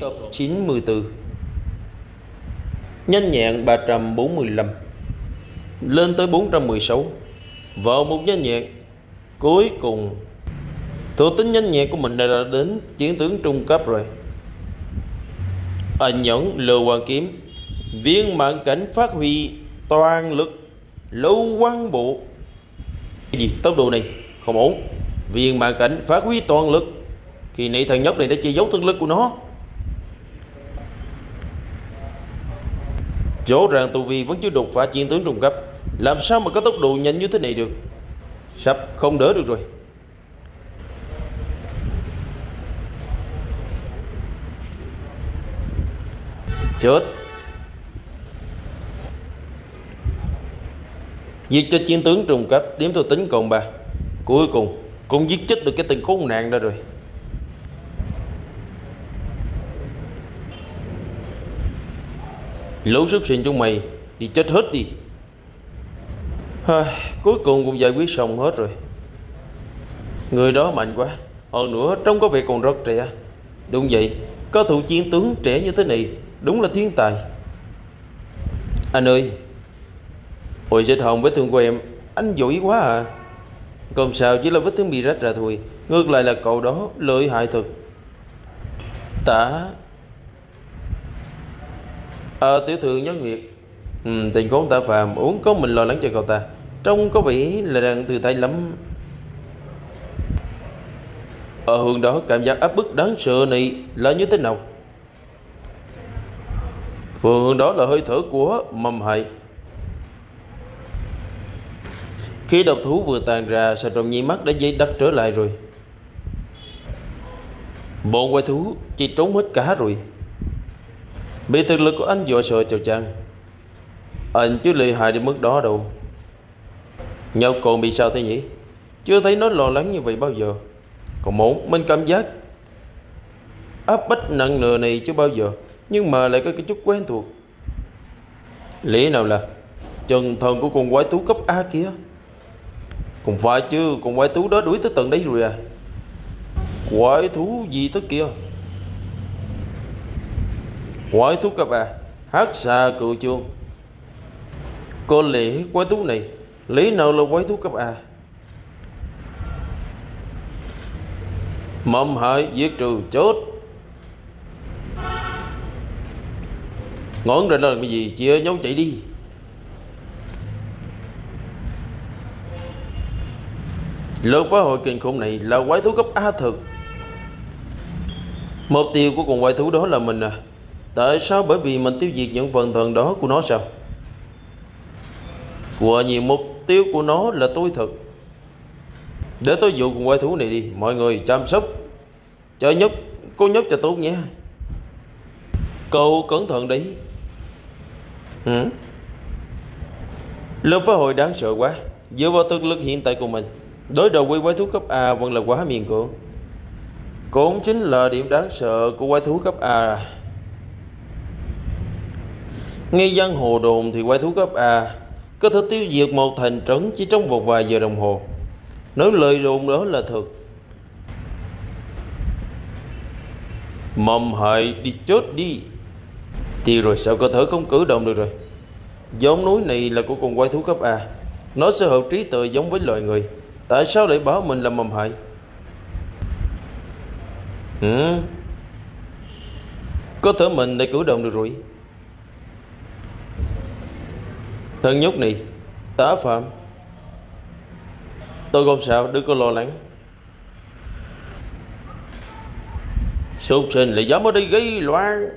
Tập 94 Nhanh nhẹn 345 Lên tới 416 Vào một nhanh nhẹn. Cuối cùng Thủ tính nhanh nhẹn của mình đã đến chiến tướng trung cấp rồi. Anh nhẫn lừa hoàng kiếm. Viên mạng cảnh phát huy toàn lực, Lâu quan bộ. Cái gì? Tốc độ này, Không ổn. Viên mạng cảnh phát huy toàn lực. Khi nãy thằng nhóc này đã che giấu thực lực của nó. Chỗ ràng tù vi vẫn chưa đột phá chiến tướng trung cấp. Làm sao mà có tốc độ nhanh như thế này được? Sắp không đỡ được rồi. Chết. Giết cho chiến tướng trung cấp Điểm thuộc tính còn ba. Cuối cùng, cũng giết chết được cái tên khốn nạn đó rồi. Lũ súc sinh chúng mày Đi chết hết đi. À, Cuối cùng cũng giải quyết xong hết rồi. Người đó mạnh quá Hơn nữa trông có vẻ còn rất trẻ. Đúng vậy Có thủ chiến tướng trẻ như thế này Đúng là thiên tài. Anh ơi Ôi chết hồng vết thương của em Anh giỏi quá à. Không sao chỉ là vết thương bị rách ra thôi Ngược lại là cậu đó lợi hại thật. Tả Ờ tiểu thư nhớ nguyệt ừ, Tình khốn ta phàm uống có mình lo lắng cho cậu ta. Trông có vẻ là đang từ tay lắm. Ờ, Ở hướng đó cảm giác áp bức đáng sợ này là như thế nào? Phương đó là hơi thở của mầm hại. Khi độc thú vừa tàn ra Sao trong nhi mắt đã dây đắt trở lại rồi? Bọn quái thú chỉ trốn hết cả rồi. Bị thực lực của anh dọa sợ chào chăng Anh chưa lợi hại đến mức đó đâu. Nhau còn bị sao thế nhỉ? Chưa thấy nó lo lắng như vậy bao giờ. Còn muốn mình cảm giác Áp bách nặng nề này chưa bao giờ, Nhưng mà lại có cái chút quen thuộc. Lý nào là Trần thần của con quái thú cấp A kia? Cũng phải chứ, Con quái thú đó đuổi tới tận đấy rồi à. Quái thú gì tới kia? Quái thú cấp A Hát xa cựu chuông. Có lẽ quái thú này, Lý nào là quái thú cấp A Mầm hại diệt trừ chốt. Ngón ra là cái gì Chia nhau chạy đi. Lực phá hội kinh khủng này là quái thú cấp A thực Mục tiêu của con quái thú đó là mình à. Tại sao? Bởi vì mình tiêu diệt những phần thần đó của nó sao? Quả nhiều mục tiêu của nó là tôi thực Để tôi dụ con quái thú này đi. Mọi người chăm sóc. Cho nhóc, Cô nhóc cho tốt nhé. Cậu cẩn thận đấy. Ừ? Lớp phá hội đáng sợ quá. Dựa vào thực lực hiện tại của mình, Đối đầu với quái thú cấp A vẫn là quá miền cưỡng Cũng chính là điểm đáng sợ của quái thú cấp A. Ngay dân hồ đồn thì quái thú cấp A, Có thể tiêu diệt một thành trấn chỉ trong một vài giờ đồng hồ. Nếu lời đồn đó là thật. Mầm hại đi chết đi. Thì rồi sao cơ thể không cử động được rồi? Giống núi này là của con quái thú cấp A. Nó sở hữu trí tuệ giống với loài người. Tại sao lại bảo mình là mầm hại? Ừ? Có thể mình đã cử động được rồi. Thân nhóc này, Tá phạm. Tôi không sao đừng có lo lắng. Súc sinh lại dám ở đây gây loạn.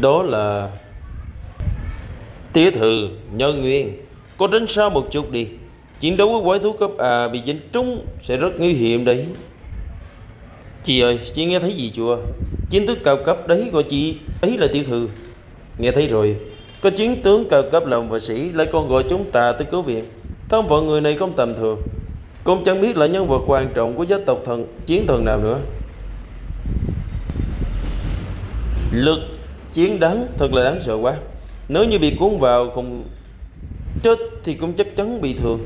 Đó là Tía thừa Nhân Nguyên. Có tránh xa một chút đi, Chiến đấu với quái thú cấp A bị dính trúng Sẽ rất nguy hiểm đấy. Chị ơi, chị nghe thấy gì chưa? Chiến tướng cao cấp đấy gọi chị, ấy là tiểu thư. Nghe thấy rồi. Có chiến tướng cao cấp là và sĩ, Lại còn gọi chúng ta tới cứu viện. Thân phận người này không tầm thường. Cũng chẳng biết là nhân vật quan trọng của gia tộc thần, Chiến thần nào nữa. Lực chiến đáng thật là đáng sợ quá. Nếu như bị cuốn vào không chết thì cũng chắc chắn bị thương.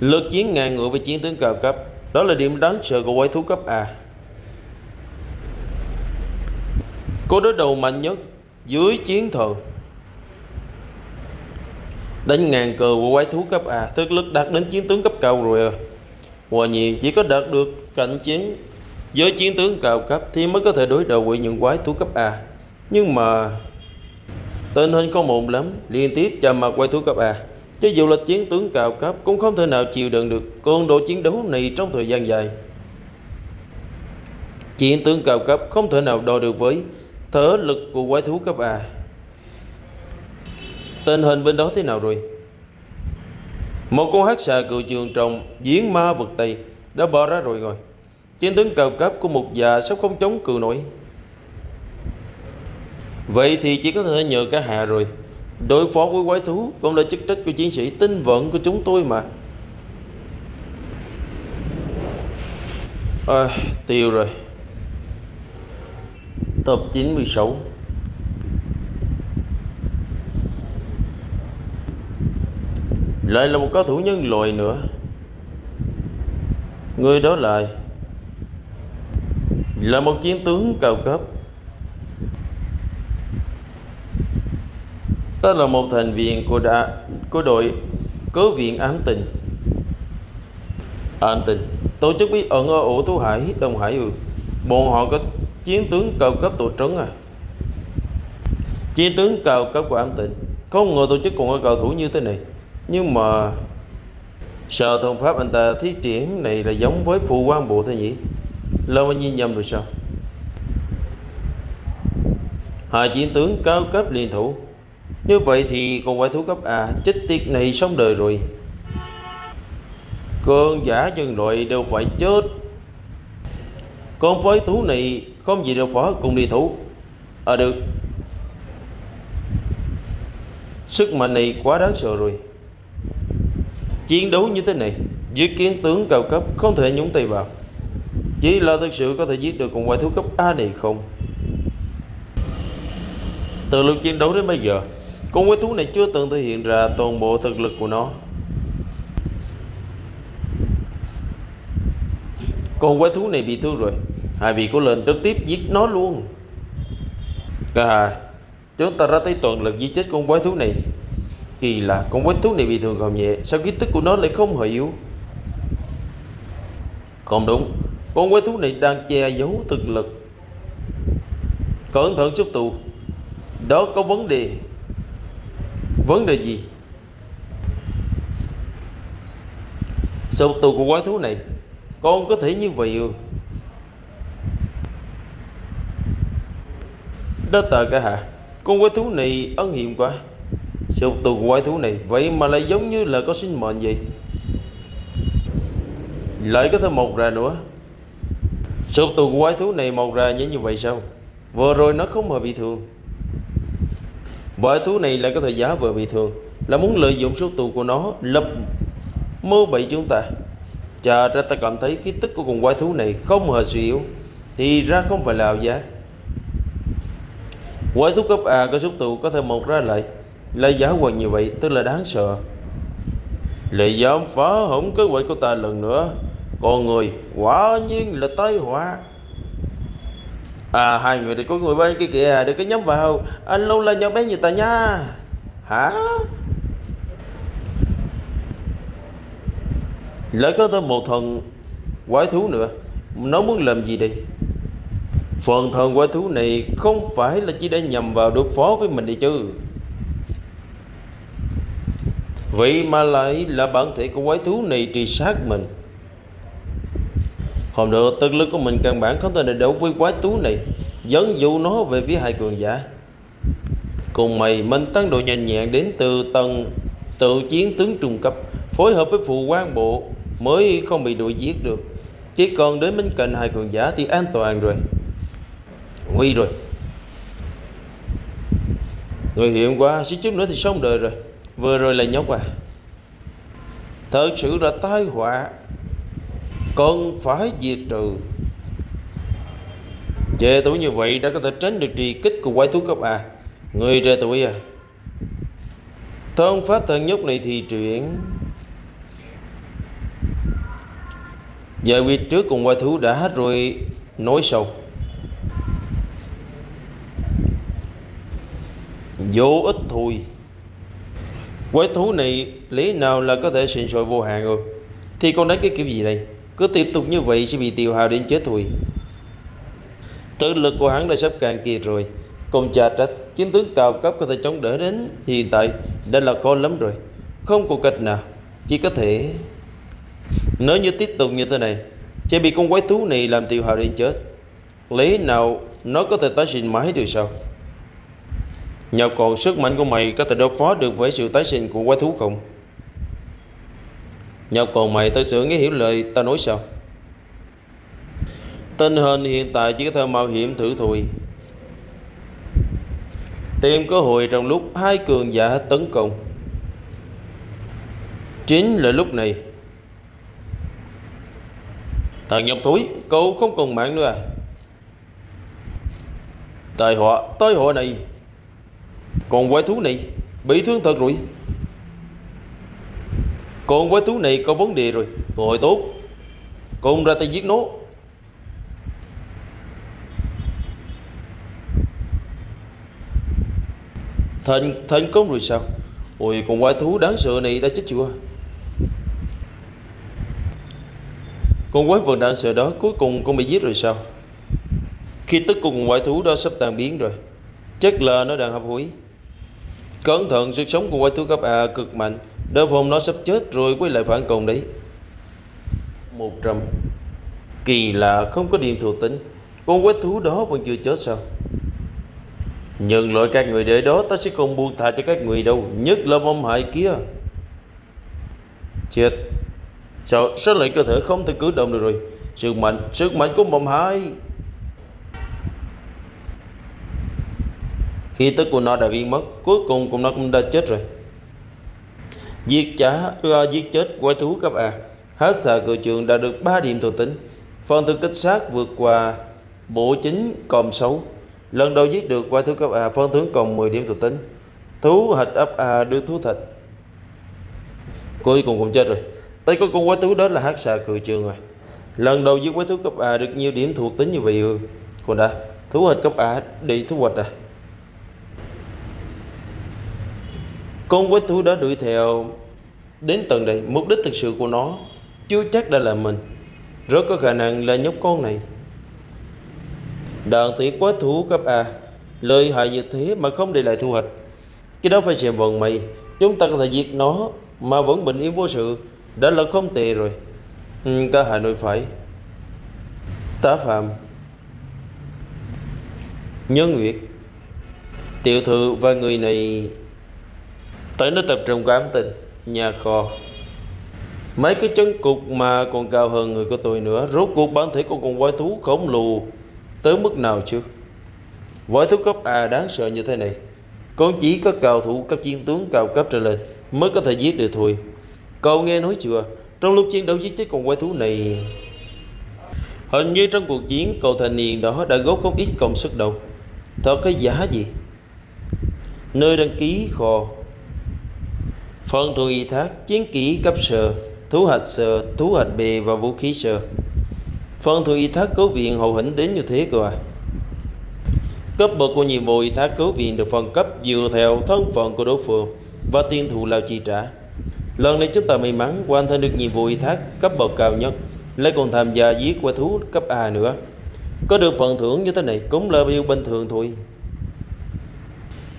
Lực chiến ngang ngựa với chiến tướng cao cấp. Đó là điểm đáng sợ của quái thú cấp A. Cô đối đầu mạnh nhất Dưới chiến thần Đánh ngàn cờ của quái thú cấp A Thực lực đạt đến chiến tướng cấp cao rồi à. Hòa nhiên, chỉ có đạt được cạnh chiến Với chiến tướng cao cấp Thì mới có thể đối đầu với những quái thú cấp A. Nhưng mà Tình hình có mồm lắm, Liên tiếp chạm mặt quái thú cấp A. Cho dù là chiến tướng cao cấp, Cũng không thể nào chịu đựng được cường độ chiến đấu này trong thời gian dài. Chiến tướng cao cấp không thể nào đo được với Thở lực của quái thú cấp A. Tình hình bên đó thế nào rồi? Một con hát xà cự trường trồng diễn ma vực Tây Đã bỏ ra rồi rồi. Chiến tướng cao cấp của một già sắp không chống cự nổi. Vậy thì chỉ có thể nhờ cả hạ rồi. Đối phó với quái thú Cũng là chức trách của chiến sĩ tinh vận của chúng tôi mà. À, Tiêu rồi. Tập 96 Lại là một cao thủ nhân loại nữa. Người đó lại Là một chiến tướng cao cấp. Ta là một thành viên của đã của đội cớ viện ám tình Ám tình Tổ chức bí ẩn ở ổ Thú Hải, Đông Hải ừ Bọn họ có chiến tướng cao cấp tổ trấn à? Chiến tướng cao cấp của ám tình Không ngờ tổ chức còn có cầu thủ như thế này. Nhưng mà Sao thông pháp anh ta thiết triển này là giống với phụ quan bộ thế nhỉ? Lâu mà nhìn nhầm rồi sao? Hai chiến tướng cao cấp liên thủ như vậy thì con quái thú cấp A chết tiệt này xong đời rồi. Cơn giả nhân loại đều phải chết. Con quái thú này không gì đâu phó cùng đi thủ. À được. Sức mạnh này quá đáng sợ rồi. Chiến đấu như thế này dưới kiến tướng cao cấp không thể nhúng tay vào. Chỉ là thực sự có thể giết được con quái thú cấp A này không? Từ lúc chiến đấu đến bây giờ con quái thú này chưa từng thể hiện ra toàn bộ thực lực của nó. Con quái thú này bị thương rồi. Hai vị có lệnh trực tiếp giết nó luôn. Cả hai, Chúng ta ra tay toàn lực giết chết con quái thú này. Kỳ lạ, con quái thú này bị thương không nhẹ Sao ký tức của nó lại không hề yếu? Không đúng, Con quái thú này đang che giấu thực lực. Cẩn thận chút tù. Đó có vấn đề. Vấn đề gì? Sự tù của quái thú này? Con có thể như vậy Đó tờ cả hả Con quái thú này ân hiểm quá. Sự tù của quái thú này? Vậy mà lại giống như là có sinh mệnh vậy. Lại có thêm một ra nữa. Sự tù của quái thú này mọc ra như như vậy sao? Vừa rồi nó không hề bị thương. Bởi thú này lại có thể giả vờ bị thương. Là muốn lợi dụng số tù của nó, Lập mưu bậy chúng ta. Chờ ra ta cảm thấy khí tức của con quái thú này không hề suy yếu, Thì ra không phải là ảo giác. Quái thú cấp A có số tù có thể một ra lại Là giả quần như vậy, tức là đáng sợ. Lại dám phá hỏng kế hoạch của ta lần nữa. Còn người quả nhiên là tai họa. À hai người thì có người bên kia kìa, Đừng có nhắm vào. Anh luôn là nhỏ bé như ta nha. Hả? Lại có thêm một thần quái thú nữa. Nó muốn làm gì đây? Phần thần quái thú này Không phải là chỉ để nhầm vào đối phó với mình đi chứ. Vậy mà lại là bản thể của quái thú này truy sát mình. Hôm nữa tất lực của mình căn bản không thể để đấu với quái thú này Dẫn dụ nó về phía hai cường giả. Cùng mày mình tăng độ nhanh nhẹn đến từ tầng tự chiến tướng trung cấp Phối hợp với phụ quan bộ mới không bị đuổi giết được. Chỉ còn đến bên cạnh hai cường giả thì an toàn rồi. Nguy rồi. Người hiện quá, xíu chút nữa thì xong đời rồi. Vừa rồi là nhóc à. Thật sự là tai họa. Cần phải diệt trừ. Trẻ tuổi như vậy đã có thể tránh được trì kích của quái thú cấp A. Người trẻ tuổi à Thân phát thân nhóc này thì chuyển Giải quyết trước cùng quái thú đã rồi, nói sau. Vô ích thôi. Quái thú này lý nào là có thể sinh sôi vô hạn rồi? Thì con đánh cái kiểu gì đây? Cứ tiếp tục như vậy sẽ bị tiêu hao đến chết thôi. Tự lực của hắn đã sắp càng kiệt rồi. Còn chà trách, Chiến tướng cao cấp có thể chống đỡ đến Hiện tại đã là khó lắm rồi. Không có cách nào, Chỉ có thể Nếu như tiếp tục như thế này, Sẽ bị con quái thú này làm tiêu hao đến chết. Lý nào nó có thể tái sinh mãi được sao? Nhờ còn sức mạnh của mày có thể đối phó được với sự tái sinh của quái thú không? Nhọc còn mày tao sửa nghe hiểu lời ta nói sao? Tình hình hiện tại chỉ có thể mạo hiểm thử thôi. Tìm cơ hội trong lúc hai cường giả tấn công. Chính là lúc này. Thằng nhọc túi, cậu không còn mạng nữa à? Tai họa, tai họa này còn quái thú này Bị thương thật rồi con quái thú này có vấn đề rồi. Rồi tốt. Con ra tay giết nó. Thành, thành công rồi sao? Ôi con quái thú đáng sợ này đã chết chưa? Con quái vật đáng sợ đó cuối cùng con bị giết rồi sao? Khi tất cùng quái thú đó sắp tàn biến rồi Chắc là nó đang hấp hối. Cẩn thận sức sống của quái thú cấp A cực mạnh. Đỡ phòng nó sắp chết rồi quay lại phản công đấy. 100 Kỳ lạ không có điểm thuộc tính. Con quái thú đó vẫn chưa chết sao? Nhận loại các người để đó Ta sẽ không buông thả cho các người đâu Nhất là mong hại kia. Chết. Sao, sao lại cơ thể không thể cử động được rồi? Sức mạnh, sức mạnh của mộng hại. Khi tức của nó đã biến mất Cuối cùng cũng nó cũng đã chết rồi Giết chá uh, giết chết quái thú cấp A Hết xạ cự trường đã được 3 điểm thuộc tính. Phần thực tích sát vượt qua Bộ chính còn xấu. Lần đầu giết được quái thú cấp A Phân thưởng còn 10 điểm thuộc tính. Thú hạch ấp A đưa thú thịt Cuối cùng cũng chết rồi. Tay có con quái thú đó là hát xạ cự trường rồi. Lần đầu giết quái thú cấp A được nhiều điểm thuộc tính như vậy ừ. Còn đã Thú hạch cấp A đi thú hoạch à. Con quái thú đó đuổi theo đến tận đây, mục đích thực sự của nó chưa chắc đã là mình. Rất có khả năng là nhóc con này. Đàn tỷ quá thú cấp A lợi hại như thế mà không để lại thu hoạch. Cái đó phải xem vận mày. Chúng ta có thể diệt nó mà vẫn bình yên vô sự. Đã là không tệ rồi. Ừ, cả Hà Nội phải. Tá Phạm Nhân Nguyệt Tiểu thư và người này Tới nó tập trung cảm tình Nhà kho. Mấy cái chân cục mà còn cao hơn người của tôi nữa, Rốt cuộc bản thể của con quái thú khổng lồ Tới mức nào chưa Quái thú cấp A đáng sợ như thế này. Con chỉ có cao thủ, cấp chiến tướng cao cấp trở lên Mới có thể giết được thôi. Cậu nghe nói chưa? Trong lúc chiến đấu giết chết con quái thú này, Hình như trong cuộc chiến Cậu thanh niên đó đã góp không ít công sức đâu. Thật cái giá gì? Nơi đăng ký kho. Phần thuộc ủy thác chiến kỹ cấp sở, thú hạch sở, thú hạch bề và vũ khí sở. Phần thuộc ủy thác cứu viện hậu hĩnh đến như thế cơ à. Cấp bậc của nhiệm vụ ủy thác cứu viện được phân cấp dựa theo thân phận của đối phương và tiền thù lao chi trả. Lần này chúng ta may mắn hoàn thành được nhiệm vụ ủy thác cấp bậc cao nhất, lại còn tham gia giết qua thú cấp A nữa. Có được phần thưởng như thế này cũng là điều bình thường thôi.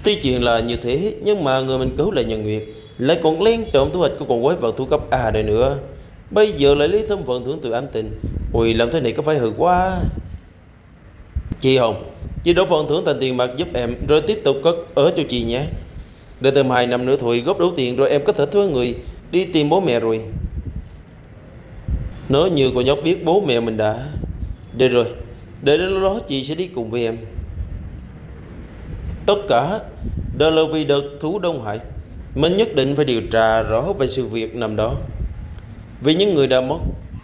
Tuy chuyện là như thế nhưng mà người mình cứu là nhân nguyệt lại còn liên trộm thu hoạch của con quái vật thu cấp A này nữa. Bây giờ lại lấy thêm phần thưởng từ ám tình. Ui làm thế này có phải hư quá. Chị Hồng, Chị đổ phần thưởng thành tiền mặt giúp em, Rồi tiếp tục cất ở cho chị nhé. Đợi thêm 2 năm nữa thôi, góp đủ tiền Rồi em có thể thuê người đi tìm bố mẹ rồi. Nói như con nhóc biết bố mẹ mình đã. Được rồi, Để đến lúc đó chị sẽ đi cùng với em. Tất cả Đều là vì đợt thú Đông Hải mình nhất định phải điều tra rõ về sự việc năm đó. Vì những người đã mất,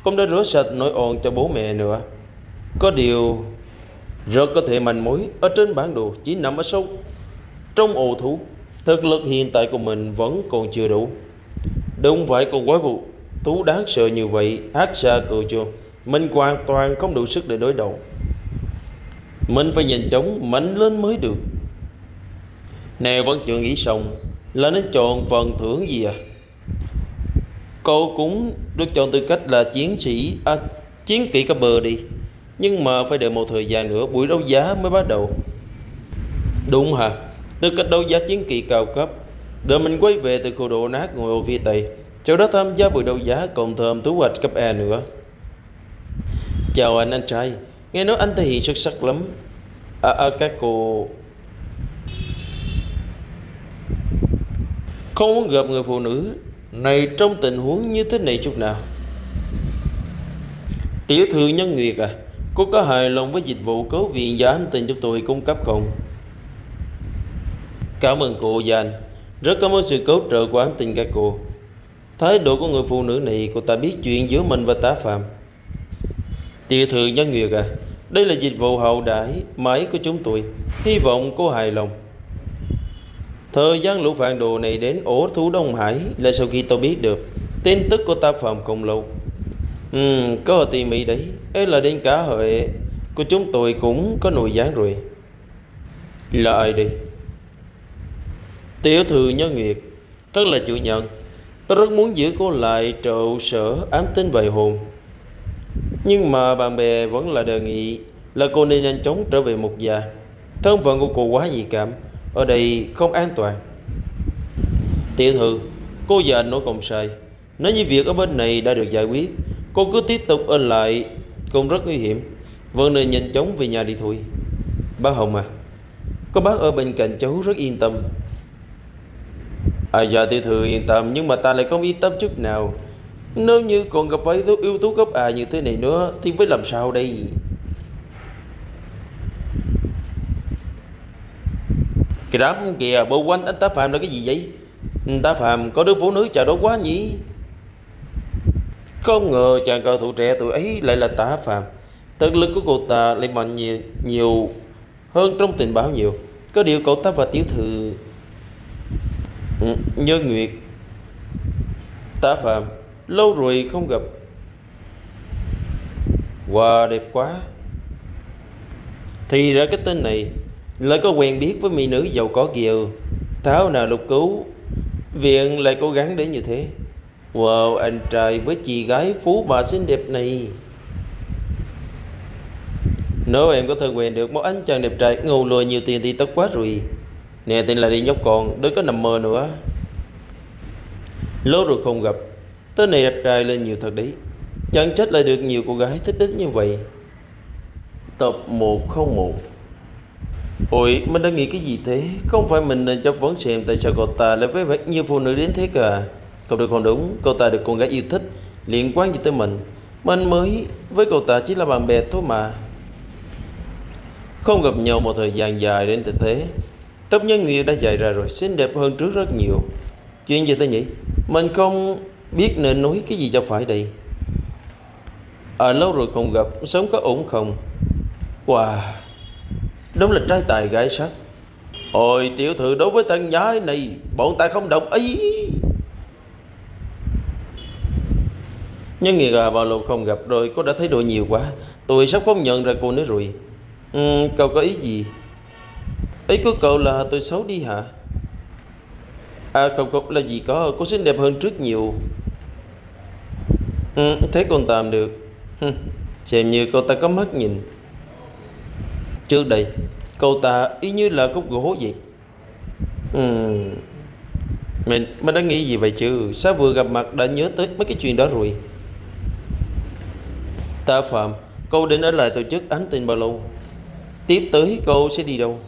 Cũng đã rửa sạch nỗi oan cho bố mẹ nữa. Có điều, Rất có thể manh mối Ở trên bản đồ chỉ nằm ở sâu. Trong ổ thú, Thực lực hiện tại của mình vẫn còn chưa đủ. Đúng vậy, con quái vụ Thú đáng sợ như vậy, Hát xa cựu chuồng Mình hoàn toàn không đủ sức để đối đầu. Mình phải nhanh chóng mạnh lên mới được. Nè, vẫn chưa nghĩ xong. Là nó chọn phần thưởng gì à? Cậu cũng được chọn tư cách là chiến sĩ À chiến kỹ cấp bờ đi. Nhưng mà phải đợi một thời gian nữa Buổi đấu giá mới bắt đầu. Đúng hả? Tư cách đấu giá chiến kỹ cao cấp. Đợi mình quay về từ khu độ nát ngồi ở phía Tây. Sau đó tham gia buổi đấu giá cộng thơm thú hoạch cấp E nữa. Chào anh anh trai. Nghe nói anh thể hiện xuất sắc lắm. À, à các cô Không muốn gặp người phụ nữ Này trong tình huống như thế này chút nào. Tiểu thư nhân nguyệt à Cô có hài lòng với dịch vụ cố viện và anh tình chúng tôi cung cấp không? Cảm ơn cô và anh. Rất cảm ơn sự cứu trợ của anh tình các cô. Thái độ của người phụ nữ này, Cô ta biết chuyện giữa mình và tá phạm. Tiểu thư nhân nguyệt à Đây là dịch vụ hậu đãi Máy của chúng tôi. Hy vọng cô hài lòng. Thời gian lũ phản đồ này đến ổ thú Đông Hải là sau khi tôi biết được tin tức của tác phẩm không lâu. Ừ, có hơi tỉ mỉ đấy. Ấy là đến cả hệ của chúng tôi cũng có nội gián rồi. Là ai đây? Tiểu thư nhân nguyệt, rất là chủ nhận. Tôi rất muốn giữ cô lại trụ sở ám tính vài hồn. Nhưng mà bạn bè vẫn là đề nghị là cô nên nhanh chóng trở về một già. Thân phận của cô quá dị cảm ở đây không an toàn. Tiện hư Cô và anh nói không sai Nếu như việc ở bên này đã được giải quyết, Cô cứ tiếp tục ở lại Cũng rất nguy hiểm. Vẫn nên nhanh chóng về nhà đi thôi. Bác Hồng à Có bác ở bên cạnh cháu rất yên tâm. À dạ tiểu thư, yên tâm, Nhưng mà ta lại không yên tâm chút nào. Nếu như còn gặp phải yếu tố cấp A như thế này nữa, Thì phải làm sao đây? Kìa đám kìa bộ quanh anh ta Phạm là cái gì vậy? Anh ta Phạm có đứa phụ nữ chào đón quá nhỉ? Không ngờ chàng cầu thủ trẻ tuổi ấy lại là tá Phạm Thực lực của cô ta lại mạnh nhiều, nhiều hơn trong tình báo nhiều. Có điều cậu ta và tiểu thư ừ, Nhân Nguyệt. Tá Phạm Lâu rồi không gặp. Wow đẹp quá. Thì ra cái tên này lại có quen biết với mỹ nữ giàu có kiều Tháo nào lục cứu. Viện lại cố gắng đến như thế. Wow, anh trai với chị gái phú bà xinh đẹp này. Nếu em có thể quen được một anh chàng đẹp trai ngầu lùi nhiều tiền thì tốt quá rồi. Nè tên là đi nhóc con, Đừng có nằm mơ nữa. Lâu rồi không gặp. Tới này đẹp trai lên nhiều thật đấy. Chẳng trách lại được nhiều cô gái thích đến như vậy. Tập 101 Ôi, mình đang nghĩ cái gì thế? Không phải mình nên chấp vấn xem tại sao cậu ta lại với vẻ như phụ nữ đến thế cả. Cậu à? được còn đúng, cậu ta được con gái yêu thích, liên quan gì tới mình. Mình mới với cậu ta chỉ là bạn bè thôi mà. Không gặp nhau một thời gian dài đến thực thế. Tóc nhân nghĩa đã dài ra rồi, xinh đẹp hơn trước rất nhiều. Chuyện gì thế nhỉ? Mình không biết nên nói cái gì cho phải đây. À lâu rồi không gặp, sống có ổn không? Wow Đúng là trai tài gái sắc. Ôi tiểu thư đối với thằng nhái này Bọn ta không đồng ý. Nhưng nghiệt à vào lục không gặp rồi Cô đã thấy đội nhiều quá. Tôi sắp không nhận ra cô nữa rồi. Ừ, Cậu có ý gì? Ý của cậu là tôi xấu đi hả? À không không là gì có? Cô xinh đẹp hơn trước nhiều. Ừ, Thế còn tạm được. Xem như cậu ta có mắt nhìn. Trước đây Cậu ta y như là khúc gỗ vậy. Uhm. Mình, mình đã nghĩ gì vậy chứ? Sao vừa gặp mặt đã nhớ tới mấy cái chuyện đó rồi? Ta Phạm Cậu định ở lại tổ chức ánh tình bao lâu? Tiếp tới cậu sẽ đi đâu?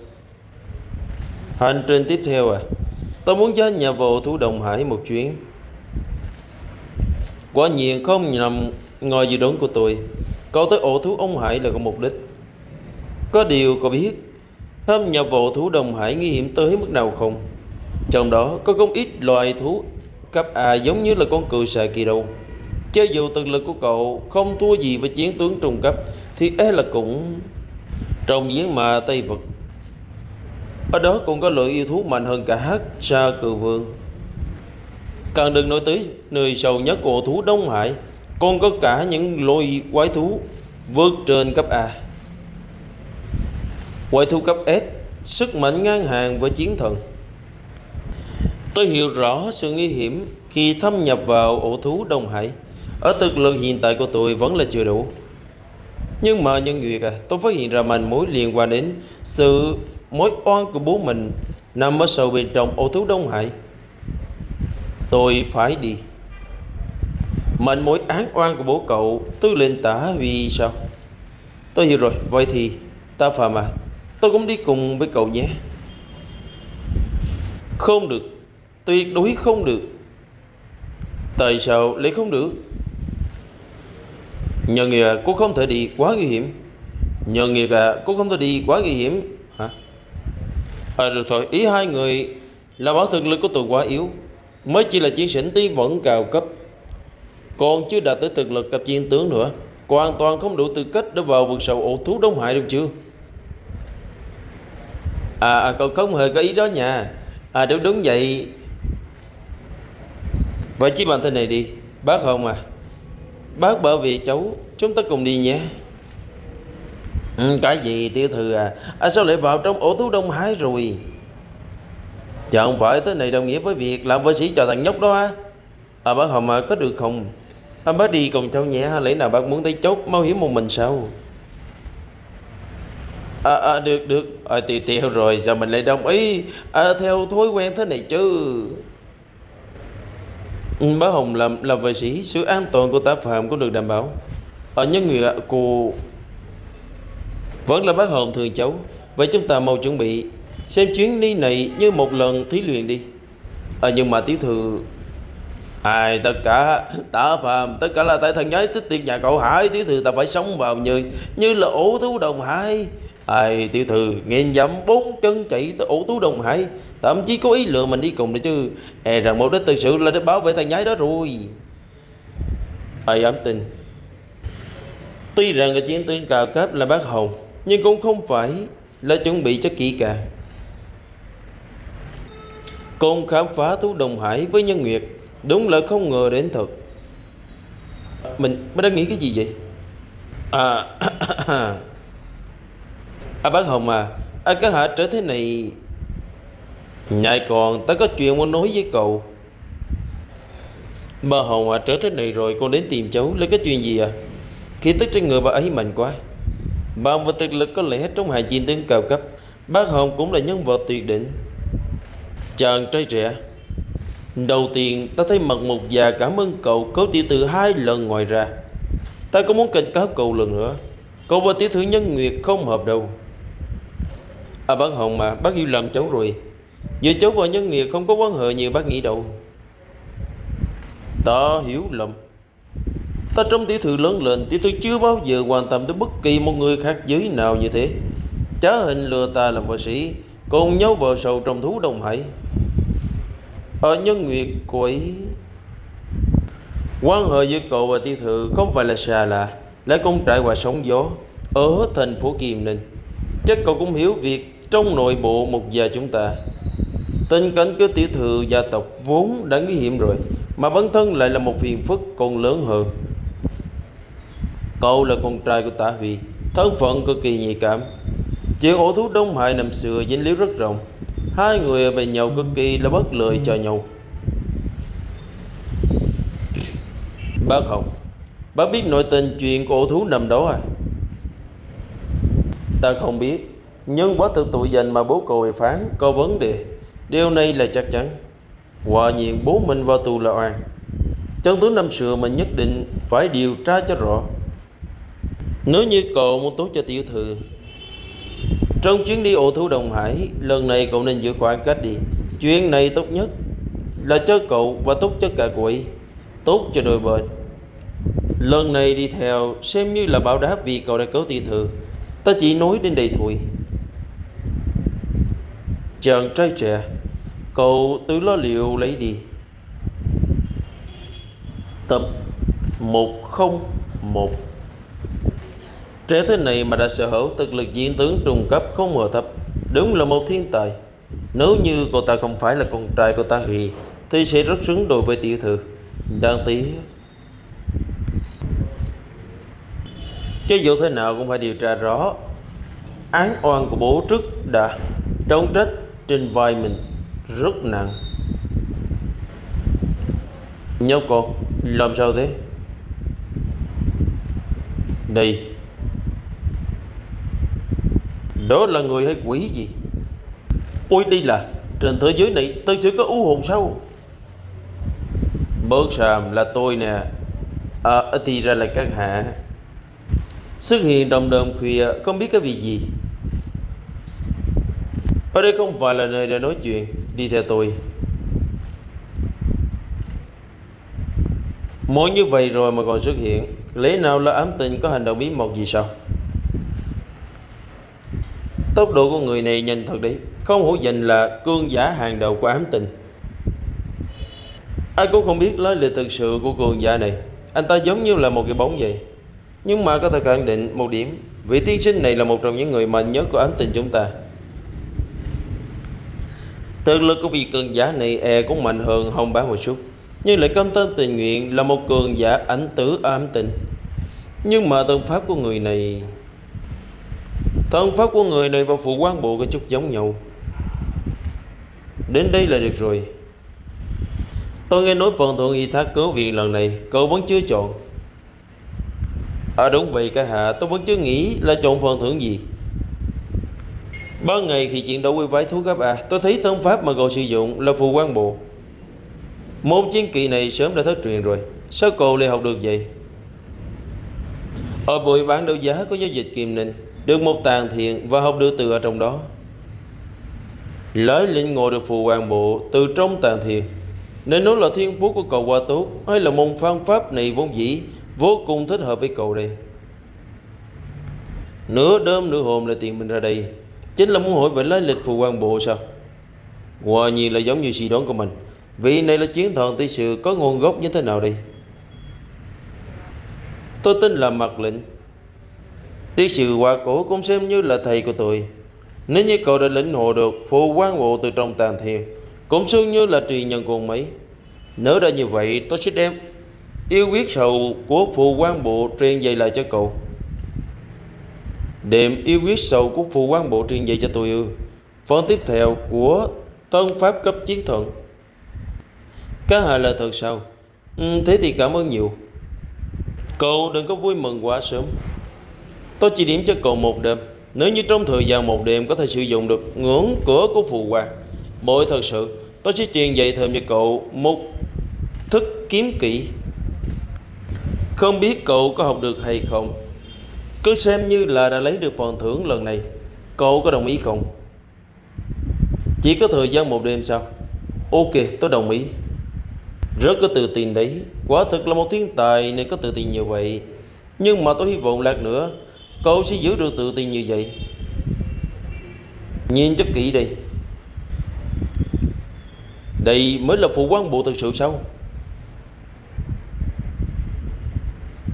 Hành trình tiếp theo à? Tôi muốn gia nhà vào thú đồng hải một chuyến. Quả nhiên không nằm ngoài dự đoán của tôi. Cậu tới ổ thú ông Hải là có mục đích có điều có biết, Hôm nhập vụ thú đồng hải nguy hiểm tới mức nào không? Trong đó có không ít loài thú cấp A giống như là con cừu xà kỳ đâu Cho dù thực lực của cậu không thua gì với chiến tướng trung cấp, Thì e là cũng Trong giếng mà Tây Vực. Ở đó cũng có loại yêu thú mạnh hơn cả hát sa cừu vương. Càng đừng nói tới nơi sầu nhất của thú Đông Hải, Còn có cả những lôi quái thú vượt trên cấp A quay thu cấp S, Sức mạnh ngang hàng với chiến thần. Tôi hiểu rõ sự nguy hiểm khi thâm nhập vào ổ thú Đông Hải. Ở thực lực hiện tại của tôi vẫn là chưa đủ. Nhưng mà nhân duyệt à Tôi phát hiện ra manh mối liên quan đến Sự mối oan của bố mình Nằm ở sâu bên trong ổ thú Đông Hải. Tôi phải đi. Mệnh mối án oan của bố cậu Tư lệnh tả vì sao? Tôi hiểu rồi, Vậy thì Ta phàm à. Tôi cũng đi cùng với cậu nhé. Không được. Tuyệt đối không được. Tại sao lại không được? Nhờ nghĩa à, cô không thể đi quá nguy hiểm. Nhờ nghĩa à cô không thể đi quá nguy hiểm. Hả? À được thôi. Ý hai người là bảo thực lực của tôi quá yếu. Mới chỉ là chiến sĩ tiên vẫn cao cấp. Còn chưa đạt tới thực lực cấp chiến tướng nữa, Hoàn toàn không đủ tư cách để vào vực sâu ổ thú Đông Hải đúng chưa? À, à cậu không hề có ý đó nha. À đúng đúng vậy. Vậy chiếc bàn thế này đi. Bác không à? Bác bảo vệ cháu Chúng ta cùng đi nhé. Ừ, Cái gì tiêu thừa à? À sao lại vào trong ổ thú Đông Hải rồi? Dạ, Chẳng phải tới này đồng nghĩa với việc Làm võ sĩ cho thằng nhóc đó à À bác Hồng à có được không? À bác đi cùng cháu nhé Lẽ nào bác muốn thấy chốt mau hiểm một mình sao? À, à được được. À, tiêu tiêu rồi. Giờ mình lại đồng ý. À, theo thói quen thế này chứ. Bá bác hồng làm làm vệ sĩ. Sự an toàn của tá phạm cũng được đảm bảo. Ở à, nhân người ạ cô vẫn là bác hồng thường cháu. Vậy chúng ta mau chuẩn bị xem chuyến đi này như một lần thí luyện đi. À, nhưng mà tiểu thư ai tất cả tạ phàm tất cả là tại thần giới tích tiền nhà cậu hải tiểu thư ta phải sống vào như như là ổ thú đồng hải ai, tiểu thư nghiêng dẫm bốn chân chạy tới ổ tú đồng hải. Thậm chí có ý lừa mình đi cùng nữa chứ. E rằng mục đích thực sự là để bảo vệ thằng nhái đó rồi. Ai ám tin? Tuy rằng cái chiến tuyến cao cấp là bác hồng, nhưng cũng không phải là chuẩn bị cho kỹ càng. Cùng khám phá thú đồng hải với nhân nguyệt, đúng là không ngờ đến thật. Mình mới đang nghĩ cái gì vậy? À, à à bác hồng à. À cái hạ trở thế này. Nhại còn ta có chuyện muốn nói với cậu. Bà Hồng à trở thế này rồi, con đến tìm cháu. Lấy cái chuyện gì à? Khi tức trên người bà ấy mạnh quá. Bà và thực lực có lẽ trong hàng chiến tướng cao cấp. Bác Hồng cũng là nhân vật tuyệt đỉnh. Chàng trai trẻ. Đầu tiên ta thấy mặt một già cảm ơn cậu, Cấu tiểu tử hai lần ngoài ra. Ta có muốn cảnh cáo cậu lần nữa. Cậu và tiểu thư nhân nguyệt không hợp đâu. À bác Hồng mà bác yêu lầm cháu rồi. Giờ cháu và nhân nguyệt không có quan hệ như bác nghĩ đâu. Ta hiểu lầm. Ta trong tiểu thư lớn lên thì tôi chưa bao giờ quan tâm đến bất kỳ một người khác giới nào như thế. Trá hình lừa ta làm vợ sĩ Cùng nhau vợ sầu trong thú đồng hải. Ở nhân nguyệt quỷ, ấy Quan hệ giữa cậu và tiểu thư không phải là xa lạ Lại công trải qua sóng gió Ở thành phố Kim Ninh. Chắc cậu cũng hiểu việc trong nội bộ một gia chúng ta. Tình cảnh của tiểu thừa gia tộc vốn đã nguy hiểm rồi, Mà bản thân lại là một phiền phức còn lớn hơn. Cậu là con trai của tả huy, Thân phận cực kỳ nhạy cảm. Chuyện ổ thú Đông Hải năm xưa dính líu rất rộng, Hai người ở bên nhau cực kỳ là bất lợi cho nhau. Bác Hồng Bác biết nội tình chuyện của ổ thú năm đó à? Ta không biết. Nhưng quá tự tội dành mà bố cậu bị phán Có vấn đề. Điều này là chắc chắn. Quả nhiên bố mình vào tù là oan. Chân tướng năm xưa mình nhất định Phải điều tra cho rõ. Nếu như cậu muốn tốt cho tiểu thư, Trong chuyến đi ổ thú Đồng Hải, Lần này cậu nên giữ khoảng cách đi. Chuyện này tốt nhất Là cho cậu và tốt cho cả quỷ Tốt cho đôi bên. Lần này đi theo Xem như là báo đáp vì cậu đã cứu tiểu thư. Ta chỉ nói đến đây thôi. Chàng trai trẻ. Cậu tự lo liệu lấy đi. Tập 101 Trẻ thế này mà đã sở hữu thực lực diễn tướng trùng cấp không ngờ thấp Đúng là một thiên tài. Nếu như cô ta không phải là con trai của ta thì Thì sẽ rất xứng đôi với tiểu thư. Đáng tiếc Chứ dù thế nào cũng phải điều tra rõ, Án oan của bố trước đã Trông trách trên vai mình Rất nặng. Nhóc con, Làm sao thế? Đây. Đó là người hay quỷ gì? Ôi, đây là Trên thế giới này tôi chưa có u hồn sao? Bớt sàm là tôi nè. À thì ra là các hạ. Xuất hiện trong đêm khuya, Không biết cái việc gì. Ở đây không phải là nơi để nói chuyện. Đi theo tôi. Muốn như vậy rồi mà còn xuất hiện, Lẽ nào là ám tình có hành động bí mật gì sao? Tốc độ của người này nhanh thật đấy. Không hổ danh là cương giả hàng đầu của ám tình. Ai cũng không biết lối lịch thực sự của cường giả này. Anh ta giống như là một cái bóng vậy. Nhưng mà có thể khẳng định một điểm, Vị tiên sinh này là một trong những người mạnh nhất của ám tình chúng ta. Thực lực của vị cường giả này e cũng mạnh hơn hồng bán một chút. Nhưng lại cam tâm tình nguyện là một cường giả ảnh tử ám tình. Nhưng mà thân pháp của người này, Thân pháp của người này và phụ quan bộ có chút giống nhau. Đến đây là được rồi. Tôi nghe nói phần thượng y thác cứu viện lần này, Cậu vẫn chưa chọn. À đúng vậy cả hạ, Tôi vẫn chưa nghĩ là chọn phần thưởng gì. Ban ngày khi chiến đấu với vái thú cấp A, Tôi thấy thân pháp mà cậu sử dụng là phù quan bộ. Môn chiến kỵ này sớm đã thất truyền rồi. Sao cậu lại học được vậy? Ở buổi bán đấu giá có giao dịch kiềm ninh Được một tàn thiện và học được từ ở trong đó. Lấy lĩnh ngộ được phù quan bộ từ trong tàn thiền Nên nó là thiên phú của cậu qua tốt, Hay là môn phương pháp này vốn dĩ Vô cùng thích hợp với cậu đây? Nửa đơm nửa hồn là tiền mình ra đây. Chính là muốn hỏi về lấy lịch phù quan bộ sao? Quả nhiên là giống như suy đoán của mình. Vị này là chiến thần tây sự, có nguồn gốc như thế nào đây? Tôi tin là mặt lệnh Tiết sự hòa cổ cũng xem như là thầy của tôi. Nếu như cậu đã lĩnh hộ được phù quan bộ từ trong tàn thiền, Cũng xương như là trì nhân cùng mấy. Nếu đã như vậy, tôi sẽ đem Yêu quyết sầu của phù quan bộ truyền dạy lại cho cậu. Đệm yêu quyết sầu của phù quan bộ truyền dạy cho tôi ư. Phần tiếp theo của tân pháp cấp chiến thuận. Các hạ là thật sao? Ừ, Thế thì cảm ơn nhiều. Cậu đừng có vui mừng quá sớm. Tôi chỉ điểm cho cậu một đêm. Nếu như trong thời gian một đêm có thể sử dụng được ngưỡng cửa của phù quan Bội thật sự Tôi sẽ truyền dạy thêm cho cậu một thức kiếm kỹ. Không biết cậu có học được hay không? Cứ xem như là đã lấy được phần thưởng lần này. Cậu có đồng ý không? Chỉ có thời gian một đêm sao Ok, tôi đồng ý. Rất có tự tin đấy. Quả thực là một thiên tài nên có tự tin như vậy. Nhưng mà tôi hy vọng lát nữa, Cậu sẽ giữ được tự tin như vậy. Nhìn cho kỹ đi Đây mới là phụ quan bộ thực sự sao?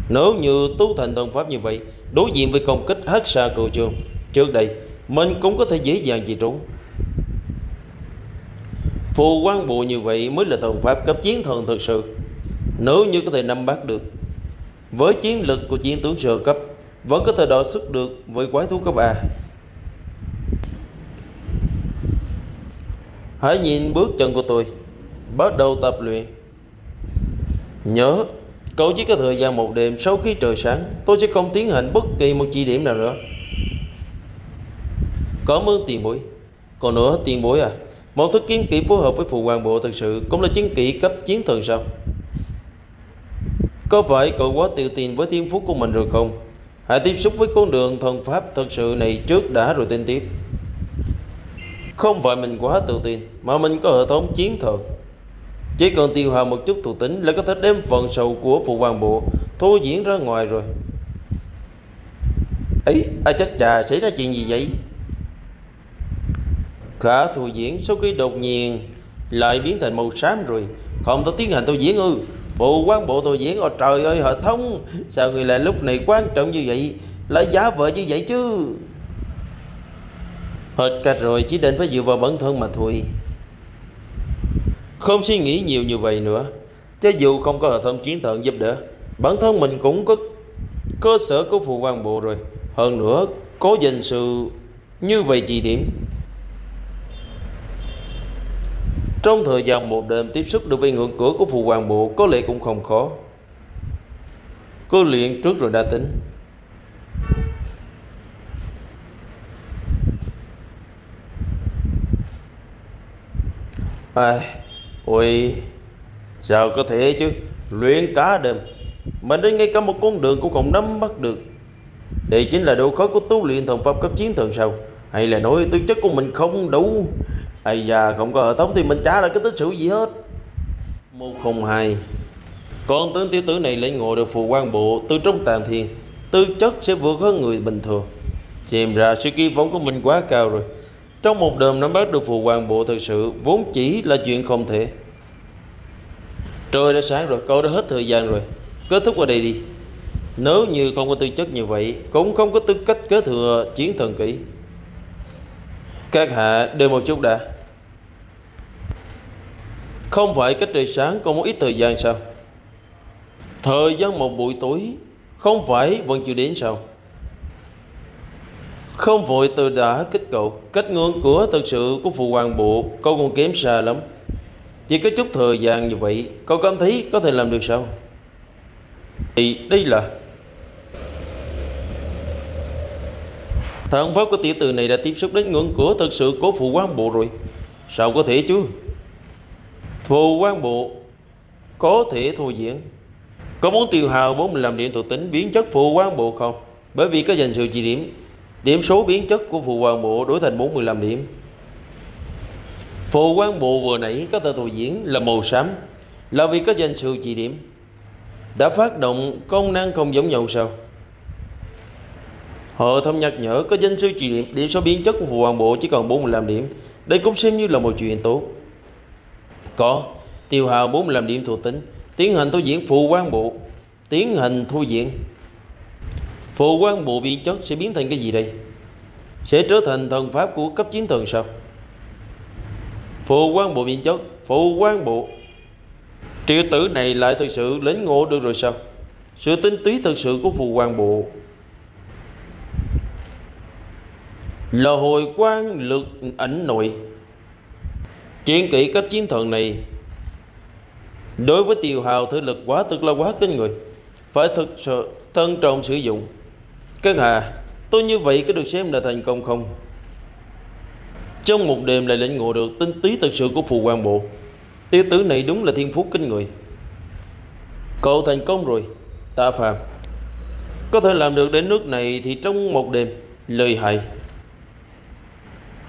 Nếu như tu thành thần pháp như vậy Đối diện với công kích hết xa cầu trường. Trước đây, Mình cũng có thể dễ dàng gì trốn Phù quan bộ như vậy mới là thần pháp cấp chiến thần thực sự. Nếu như có thể nắm bắt được, Với chiến lực của chiến tướng sơ cấp, Vẫn có thể đọ sức được với quái thú cấp A. Hãy nhìn bước chân của tôi. Bắt đầu tập luyện. Nhớ Cậu chỉ có thời gian một đêm sau khi trời sáng, Tôi sẽ không tiến hành bất kỳ một chỉ điểm nào nữa. Cảm ơn tiền bối. Còn nữa, tiền bối à Một thức kiếm kỹ phối hợp với phụ hoàng bộ thực sự Cũng là chiến kỹ cấp chiến thần sao? Có phải cậu quá tự tin với thiên phú của mình rồi không? Hãy tiếp xúc với con đường thần pháp thật sự này trước đã rồi tin tiếp. Không phải mình quá tự tin, Mà mình có hệ thống chiến thần chỉ cần tiêu hào một chút thuộc tính là có thể đem phần sầu của phụ hoàng bộ. Thô diễn ra ngoài rồi. Ấy à chắc trà xảy ra chuyện gì vậy? Khả thu diễn sau khi đột nhiên lại biến thành màu xám rồi. Không thể tiến hành tôi diễn ư. Phụ quan bộ tôi diễn, Ôi trời ơi, hệ thống. Sao người lại lúc này quan trọng như vậy? Lại giá vợ như vậy chứ? Hết cách rồi, chỉ định phải dựa vào bản thân mà thôi không suy nghĩ nhiều như vậy nữa. Cho dù không có hệ thống chiến thần giúp đỡ Bản thân mình cũng có cơ sở của phù quan bộ rồi. Hơn nữa có danh sự như vậy chỉ điểm. Trong thời gian một đêm tiếp xúc được với ngưỡng cửa của phù hoàng bộ có lẽ cũng không khó. Cứ luyện trước rồi đã tính à, ôi, sao có thể chứ? Luyện cả đêm, mà đến ngay cả một con đường cũng không nắm bắt được. Đây chính là độ khó của tu luyện thần pháp cấp chiến thần sao? Hay là nói tư chất của mình không đủ? Ây da, không có hệ thống thì mình trả lại cái tích sự gì hết. 102 Con tướng tiểu tử này lên ngồi được phù quan bộ từ trong tàn thiên, Tư chất sẽ vượt hơn người bình thường. Xem ra sự kỳ vọng của mình quá cao rồi. Trong một đêm nắm bắt được phù hoàng bộ thực sự Vốn chỉ là chuyện không thể. Trời đã sáng rồi, cậu đã hết thời gian rồi. Kết thúc ở đây đi. Nếu như không có tư chất như vậy Cũng không có tư cách kế thừa chiến thần kỹ Các hạ đợi một chút đã. Không phải cách trời sáng còn một ít thời gian sao? Thời gian một buổi tối Không phải vẫn chưa đến sao? Không vội từ đã kích cậu. Cách ngưỡng của thật sự của phụ hoàng bộ, Cậu còn kém xa lắm. Chỉ có chút thời gian như vậy, Cậu cảm thấy có thể làm được sao? Thì đây là Thần pháp của tiểu tử này đã tiếp xúc đến ngưỡng cửa thật sự của phụ quan bộ rồi. Sao có thể chứ? Phụ quan bộ Có thể thôi diễn. Có muốn tiêu hào 45 điểm thuộc tính biến chất phụ quan bộ không? Bởi vì có dành sự chỉ điểm. Điểm số biến chất của phù quan bộ đổi thành 45 điểm. Phù quan bộ vừa nãy có tờ thủ diễn là màu xám, Là vì có danh sự chỉ điểm. Đã phát động công năng không giống nhau sao? Họ thông nhắc nhở có danh sư chỉ điểm Điểm số biến chất của phù hoàng bộ chỉ còn 45 điểm. Đây cũng xem như là một chuyện tốt. Có, Tiêu hào 45 điểm thuộc tính, Tiến hành thu diễn phù quan bộ. Tiến hành thu diễn. Phụ quan bộ biến chất sẽ biến thành cái gì đây? Sẽ trở thành thần pháp của cấp chiến thần sao? Phụ quan bộ biến chất Phụ quan bộ. Triệu tử này lại thực sự lính ngộ được rồi sao? Sự tinh túy thực sự của phù quan bộ. Là hồi quan lực ảnh nội. Chuyện kỹ cấp chiến thần này, đối với tiêu hào thể lực quá thực là quá kinh người. Phải thực sự thân trọng sử dụng các hạ tôi như vậy có được xem là thành công không? Trong một đêm lại lĩnh ngộ được tinh túy thật sự của phù quan bộ. Tiêu tử này đúng là thiên phú kinh người. Cậu thành công rồi tạ phàm. Có thể làm được đến nước này thì trong một đêm lời hại.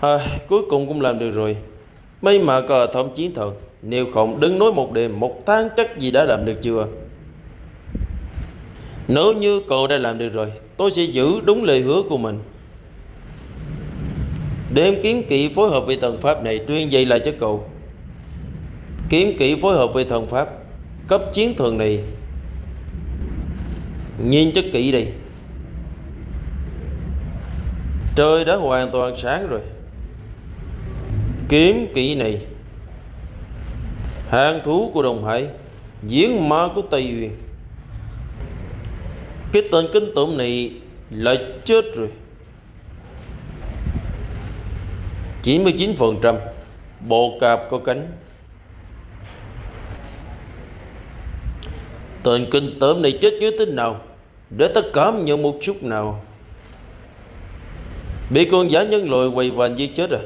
À, cuối cùng cũng làm được rồi. May mà có thống chiến thần nếu không đừng nói một đêm một tháng chắc gì đã làm được chưa? Nếu như cậu đã làm được rồi tôi sẽ giữ đúng lời hứa của mình. Đêm kiếm kỵ phối hợp với thần pháp này tuyên dạy lại cho cậu. Kiếm kỵ phối hợp với thần pháp, cấp chiến thần này. Nhìn cho kỹ đi trời đã hoàn toàn sáng rồi. Kiếm kỹ này, hàng thú của đồng hải diễn ma của tây uyên cái tên kinh tởm này là chết rồi. 99% bộ cạp có cánh. Tên kinh tởm này chết như thế nào, Để ta cảm nhận một chút nào. Bị con giả nhân loại quầy vành giết chết à?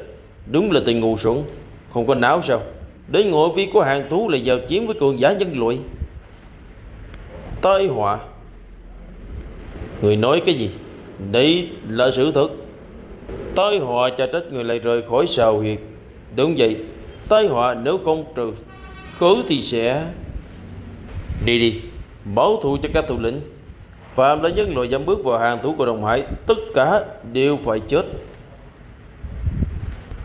Đúng là tình ngu xuẩn, Không có não sao? Đến ngộ vi của hàng thú là vào chiến với con giả nhân loại. Tai họa. Người nói cái gì? Đấy là sự thật. Tai họa cho trách người lại rời khỏi sào huyệt. Đúng vậy. Tai họa nếu không trừ khứ thì sẽ Đi đi. Báo thù cho các thủ lĩnh. Phạm là nhân loại dám bước vào hàng thủ của Đồng Hải. Tất cả đều phải chết.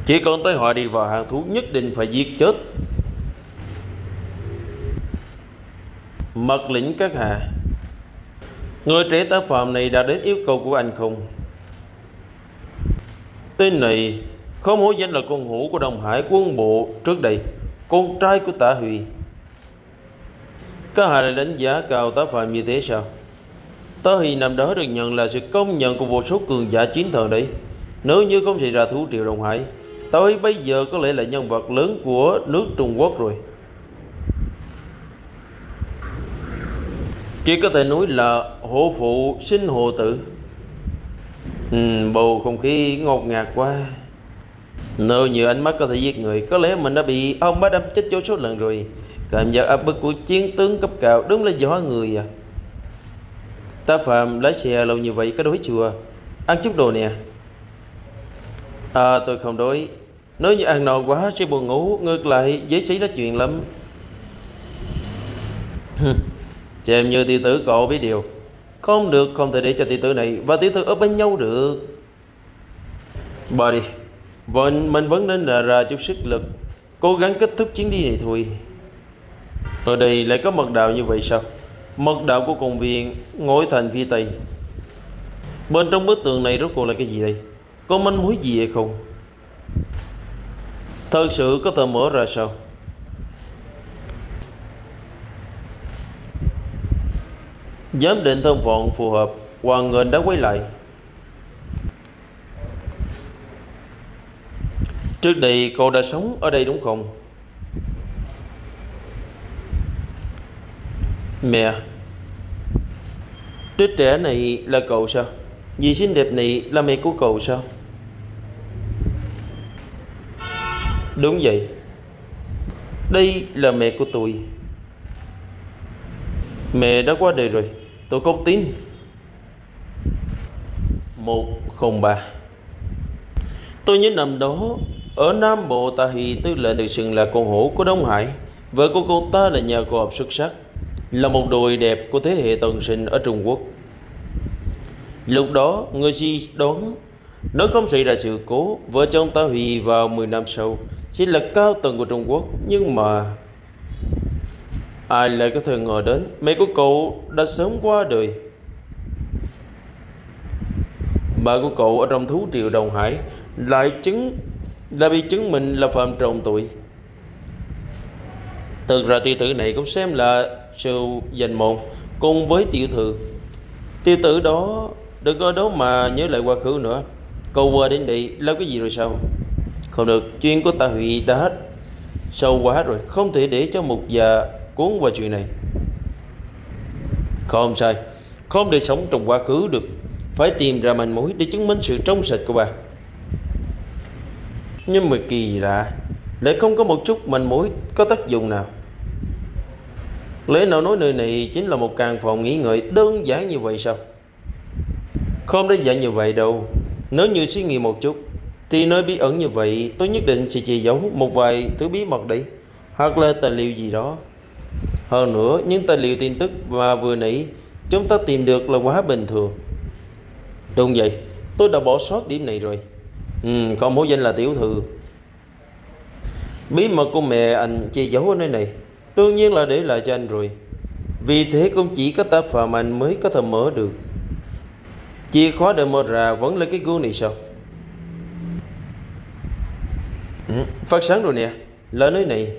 Chỉ còn tới họ đi vào hàng thú nhất định phải giết chết. Mật lĩnh các hạ. Người trẻ tác phẩm này đã đến yêu cầu của anh không? Tên này không hổ danh là con hổ của Đồng Hải quân bộ trước đây, Con trai của Tả Huy. Các hạ lại đánh giá cao tác phẩm như thế sao? Tớ Huy năm đó được nhận là sự công nhận của vô số cường giả chiến thần đấy. Nếu như không xảy ra thú triều đồng Hải Tớ Huy bây giờ có lẽ là nhân vật lớn của nước Trung Quốc rồi. Chỉ có thể nói là hộ phụ sinh hồ tử. Ừ, Bầu không khí ngột ngạt quá. Nếu như ánh mắt có thể giết người Có lẽ mình đã bị ông bá đâm chết vô số lần rồi. Cảm giác áp bức của chiến tướng cấp cao Đúng là gió người à. Ta Phạm lái xe lâu như vậy có đối chưa? Ăn chút đồ nè. À tôi không đối Nếu như ăn no quá sẽ buồn ngủ Ngược lại dễ xảy ra chuyện lắm xem như tỷ tử cậu biết điều. Không được, không thể để cho tỷ tử này Và tỷ tử ở bên nhau được. Bà đi. Vẫn mình vẫn nên là ra chút sức lực. Cố gắng kết thúc chuyến đi này thôi. Ở đây lại có mật đạo như vậy sao? Mật đạo của công viên Ngôi thành phía Tây. Bên trong bức tường này rốt cuộc là cái gì đây? Có manh mối gì hay không? Thật sự có tờ mở ra sao? Giám định thân phận phù hợp, Hoàng Ngân đã quay lại. Trước đây cô đã sống ở đây đúng không? Mẹ. Đứa trẻ này là cậu sao? Dì xinh đẹp này là mẹ của cậu sao? Đúng vậy. Đây là mẹ của tôi. Mẹ đã qua đời rồi. Tôi không tin. 103 Tôi nhớ năm đó, Ở Nam Bộ ta hì tư lệnh được xưng là con hổ của Đông Hải. Vợ của cô ta là nhà khoa học xuất sắc, Là một đồi đẹp của thế hệ tân sinh ở Trung Quốc. Lúc đó, người si đoán Nếu không xảy ra sự cố, Vợ chồng ta hì vào 10 năm sau Sẽ là cao tầng của Trung Quốc, Nhưng mà Ai lại có thể ngờ đến Mẹ của cậu đã sớm qua đời? Bà của cậu ở trong thú triều Đồng Hải Lại chứng Là bị chứng minh là phạm trọng tội. Thực ra tiểu tử này cũng xem là sự danh môn Cùng với tiểu thư. Tiểu tử đó Đừng có đó mà nhớ lại quá khứ nữa. Cậu qua đến đây là cái gì rồi sao? Không được, Chuyện của ta Hủy đã hết. Sâu quá rồi, Không thể để cho một già cuốn vào chuyện này. Không sai, Không để sống trong quá khứ được. Phải tìm ra manh mối để chứng minh sự trong sạch của bà. Nhưng mà kỳ lạ, Lại không có một chút manh mối có tác dụng nào. Lẽ nào nói nơi này chính là một căn phòng nghỉ ngơi đơn giản như vậy sao? Không đơn giản như vậy đâu. Nếu như suy nghĩ một chút, Thì nơi bí ẩn như vậy, tôi nhất định sẽ che giấu một vài thứ bí mật đấy, Hoặc là tài liệu gì đó hơn nữa, những tài liệu tin tức mà vừa nãy chúng ta tìm được là quá bình thường. Đúng vậy, tôi đã bỏ sót điểm này rồi. Ừ, còn mối danh là tiểu thư. Bí mật của mẹ anh che giấu ở nơi này, đương nhiên là để lại cho anh rồi. Vì thế cũng chỉ có tác phạm anh mới có thể mở được. Chìa khóa để mở ra vẫn là cái gương này sao? Ừ, phát sáng rồi nè, là nơi này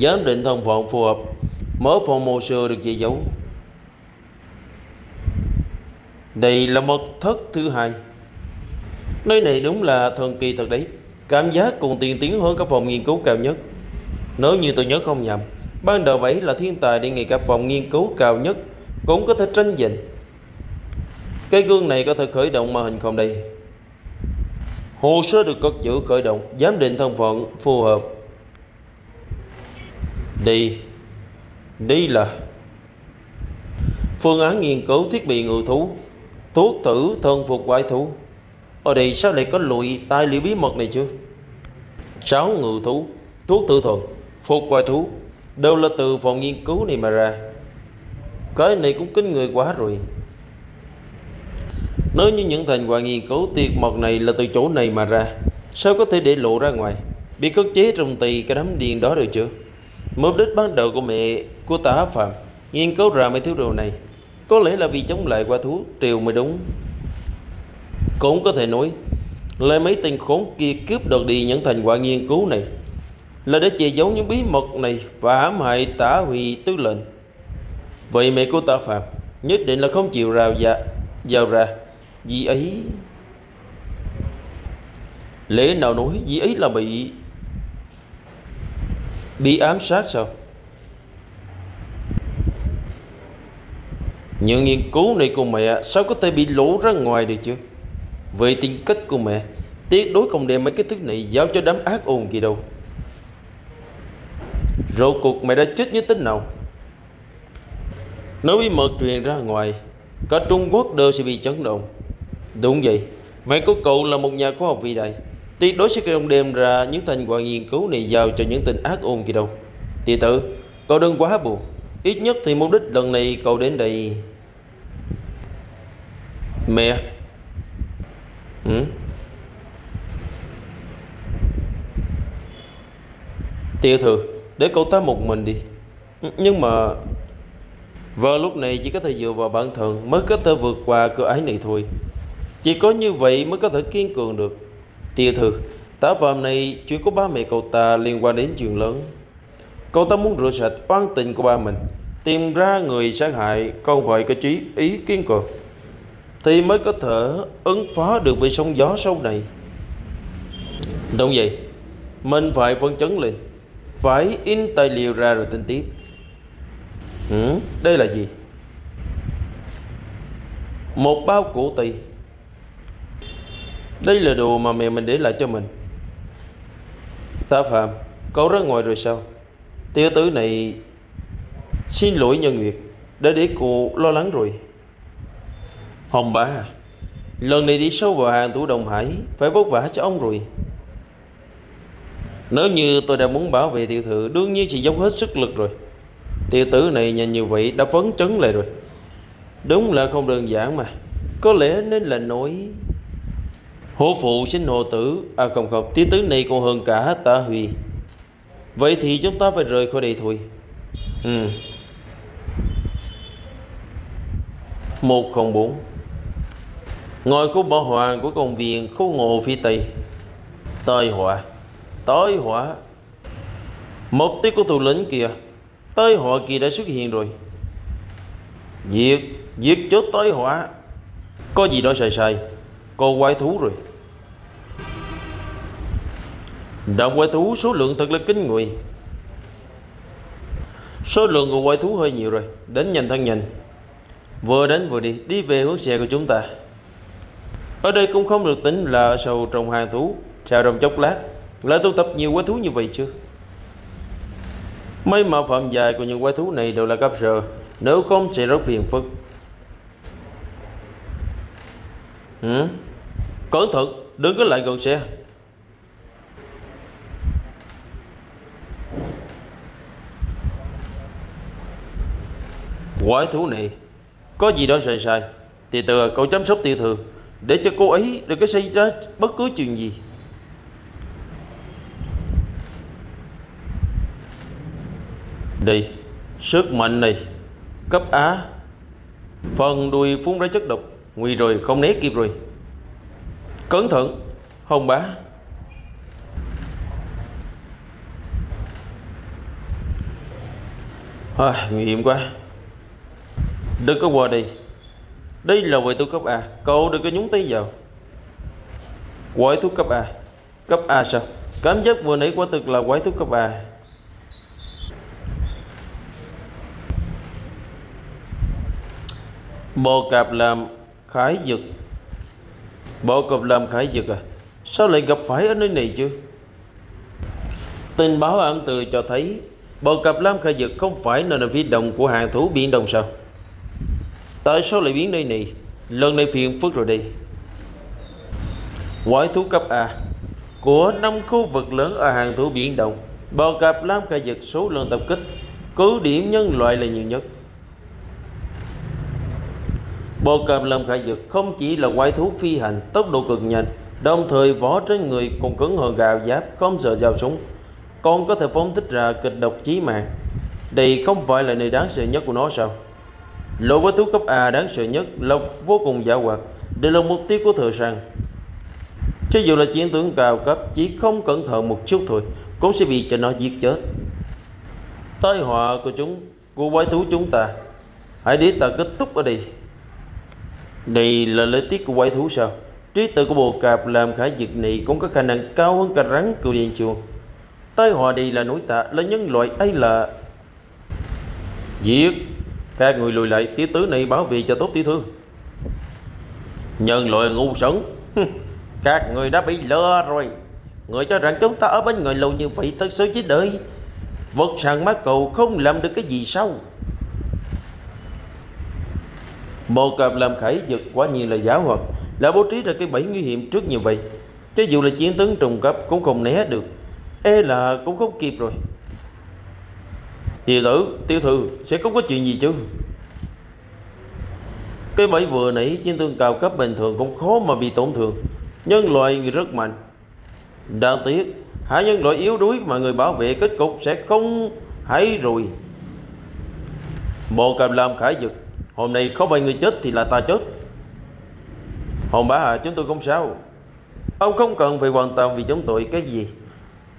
giám định thân phận phù hợp. Mở phòng hồ sơ được che giấu đây là mật thất thứ hai. Nơi này đúng là thần kỳ thật đấy. Cảm giác còn tiên tiến hơn các phòng nghiên cứu cao nhất. Nếu như tôi nhớ không nhầm, ban đầu ấy là thiên tài đi ngay cả phòng nghiên cứu cao nhất, cũng có thể tranh giành. Cái gương này có thể khởi động màn hình không đây? Hồ sơ được cất giữ khởi động, giám định thân phận phù hợp. Đi. Đi là Phương án nghiên cứu thiết bị ngự thú, Thuốc thử thân phục quái thú. Ở đây sao lại có lụi tài liệu bí mật này chứ? Sáu ngự thú, Thuốc tự thuật Phục quái thú Đều là từ phòng nghiên cứu này mà ra. Cái này cũng kinh người quá rồi. Nếu như những thành quả nghiên cứu tuyệt mật này là từ chỗ này mà ra, Sao có thể để lộ ra ngoài? Bị cất chế trong tì cái đám điên đó được chưa Mục đích ban đầu của mẹ của tả phạm nghiên cứu ra mấy thứ đồ này có lẽ là vì chống lại qua thú triều mới đúng. Cũng có thể nói là mấy tên khốn kia cướp đoạt đi những thành quả nghiên cứu này là để che giấu những bí mật này và hãm hại tả huy tư lệnh. Vậy mẹ của tả phạm Nhất định là không chịu rào dạ, vào ra Dì ấy Lẽ nào nói vì ấy là bị Bị ám sát sao? Những nghiên cứu này của mẹ, Sao có thể bị lỗ ra ngoài được chứ? Về tính cách của mẹ, Tuyệt đối không đem mấy cái thứ này Giao cho đám ác ôn gì đâu. Rốt cuộc mẹ đã chết như thế nào? Nếu bí mật truyền ra ngoài, Cả Trung Quốc đều sẽ bị chấn động. Đúng vậy, Mẹ của cậu là một nhà khoa học vĩ đại. Tuyệt đối sẽ không đem ra những thành quả nghiên cứu này giao cho những tên ác ôn kia đâu. Tỷ tử, Cậu đừng quá buồn. Ít nhất thì mục đích lần này cậu đến đây. Mẹ. Ừ? Tiểu thừa Để cậu ta một mình đi. Nhưng mà Vào lúc này chỉ có thể dựa vào bản thân Mới có thể vượt qua cửa ái này thôi. Chỉ có như vậy mới có thể kiên cường được. Tiểu thư, Tá phạm này chuyện của ba mẹ cậu ta liên quan đến chuyện lớn. Cậu ta muốn rửa sạch oan tình của ba mình Tìm ra người sát hại Không phải có trí ý kiên cường Thì mới có thể ứng phó được với sóng gió sau này. Đúng vậy Mình phải phân chấn lên Phải in tài liệu ra rồi tin tiếp. Ừ, Đây là gì? Một bao củ tỳ đây là đồ mà mẹ mình để lại cho mình. Ta Phạm Cậu ra ngoài rồi sao? Tiểu tử này Xin lỗi nhân Nguyệt Đã để cô lo lắng rồi. Hồng bà, Lần này đi sâu vào hàng tủ Đồng Hải Phải vất vả cho ông rồi. Nếu như tôi đã muốn bảo vệ tiểu thư Đương nhiên chị dốc hết sức lực rồi. Tiểu tử này nhìn như vậy đã phấn chấn lại rồi. Đúng là không đơn giản mà. Có lẽ nên là nói Hổ phụ sinh hồ tử. À không không. Tiểu tứ này còn hơn cả ta Huy. Vậy thì chúng ta phải rời khỏi đây thôi. Ừ. 104 Ngồi khu bảo hoàng của công viên khu ngộ phía Tây. Tơi họa Tới họa Một tí của thủ lĩnh kìa. Tới họa kìa đã xuất hiện rồi. Diệt. Diệt chốt tới họa Có gì đó sai sai cô quái thú rồi. Đàn quái thú số lượng thật là kinh người. Số lượng của quái thú hơi nhiều rồi. Đến nhanh thân nhanh. Vừa đến vừa đi. Đi về hướng xe của chúng ta. Ở đây cũng không được tính là sâu trong hàng thú. Chào trong chốc lát. Lại tụ tập nhiều quái thú như vậy chưa? Mấy mạo phạm dài của những quái thú này đều là cấp sơ. Nếu không sẽ rất phiền phức. Ừ? Cẩn thận, Đừng có lại gần xe. Quái thú này, Có gì đó sai sai. Thì từ, cậu chăm sóc tiểu thư, Để cho cô ấy đừng có xảy ra bất cứ chuyện gì. Đi Sức mạnh này, Cấp Á Phần đuôi phun ra chất độc, Nguy rồi, không né kịp rồi. Cẩn thận Hồng bá. À, Nguy hiểm quá. Đừng có qua đi. Đây là quầy thuốc cấp A. Cậu đừng có nhúng tay vào. Quái thuốc cấp A. Cấp A sao? Cảm giác vừa nãy quả thực là quái thuốc cấp A. Bộ cạp làm khái dực Bộ cục làm khải dực à? Sao lại gặp phải ở nơi này chứ? Tình báo ẩn từ cho thấy Bộ cạp lam khai dực không phải nơi nằm phía đông của hàng thú biển đông sao? Tại sao lại biến nơi này? Lần này phiền phức rồi đi Quái thú cấp A Của năm khu vực lớn ở hàng thú biển đông bộ cạp lam khai dực số lần tập kích, Cứ điểm nhân loại là nhiều nhất. Bồ cạp làm khai dực không chỉ là quái thú phi hành, Tốc độ cực nhanh, Đồng thời vỏ trên người còn cứng hơn gạo giáp, Không sợ dao súng, Còn có thể phóng thích ra kịch độc chí mạng. Đây không phải là nơi đáng sợ nhất của nó sao? Lỗ quái thú cấp A đáng sợ nhất là vô cùng giả hoạt, Đây là mục tiêu của thừa săn. Cho dù là chiến tướng cao cấp, Chỉ không cẩn thận một chút thôi, Cũng sẽ bị cho nó giết chết. Tai họa của chúng, Của quái thú chúng ta. Hãy để ta kết thúc ở đây. Đây là lợi tiết của quái thú sao? Trí tuệ của bồ cạp làm khả diệt này cũng có khả năng cao hơn cả rắn cựu điện chuông Tai họa đây là nỗi tạ, Là nhân loại ấy là Giết. Các người lùi lại tiểu tứ này bảo vệ cho tốt tiểu thư Nhân loại ngu xuẩn Các người đã bị lừa rồi. Người cho rằng chúng ta ở bên người lâu như vậy Thật sự chỉ đợi. Vật sàn má cầu không làm được cái gì sao một cặp làm khải giật quá nhiều là giáo hoạt. Đã bố trí ra cái bẫy nguy hiểm trước như vậy. Cho dù là chiến tướng trùng cấp cũng không né được. E là cũng không kịp rồi. Tiểu tử, tiêu thư Sẽ không có chuyện gì chứ? Cái bẫy vừa nãy chiến tướng cao cấp bình thường cũng khó mà bị tổn thương. Nhân loại người rất mạnh. Đáng tiếc Hạ nhân loại yếu đuối mà người bảo vệ kết cục sẽ không hay rồi. Bộ càm làm khải vật Hôm nay không vài người chết thì là ta chết. Hồng bá hạ, chúng tôi không sao. Ông không cần phải quan tâm vì chúng tôi cái gì.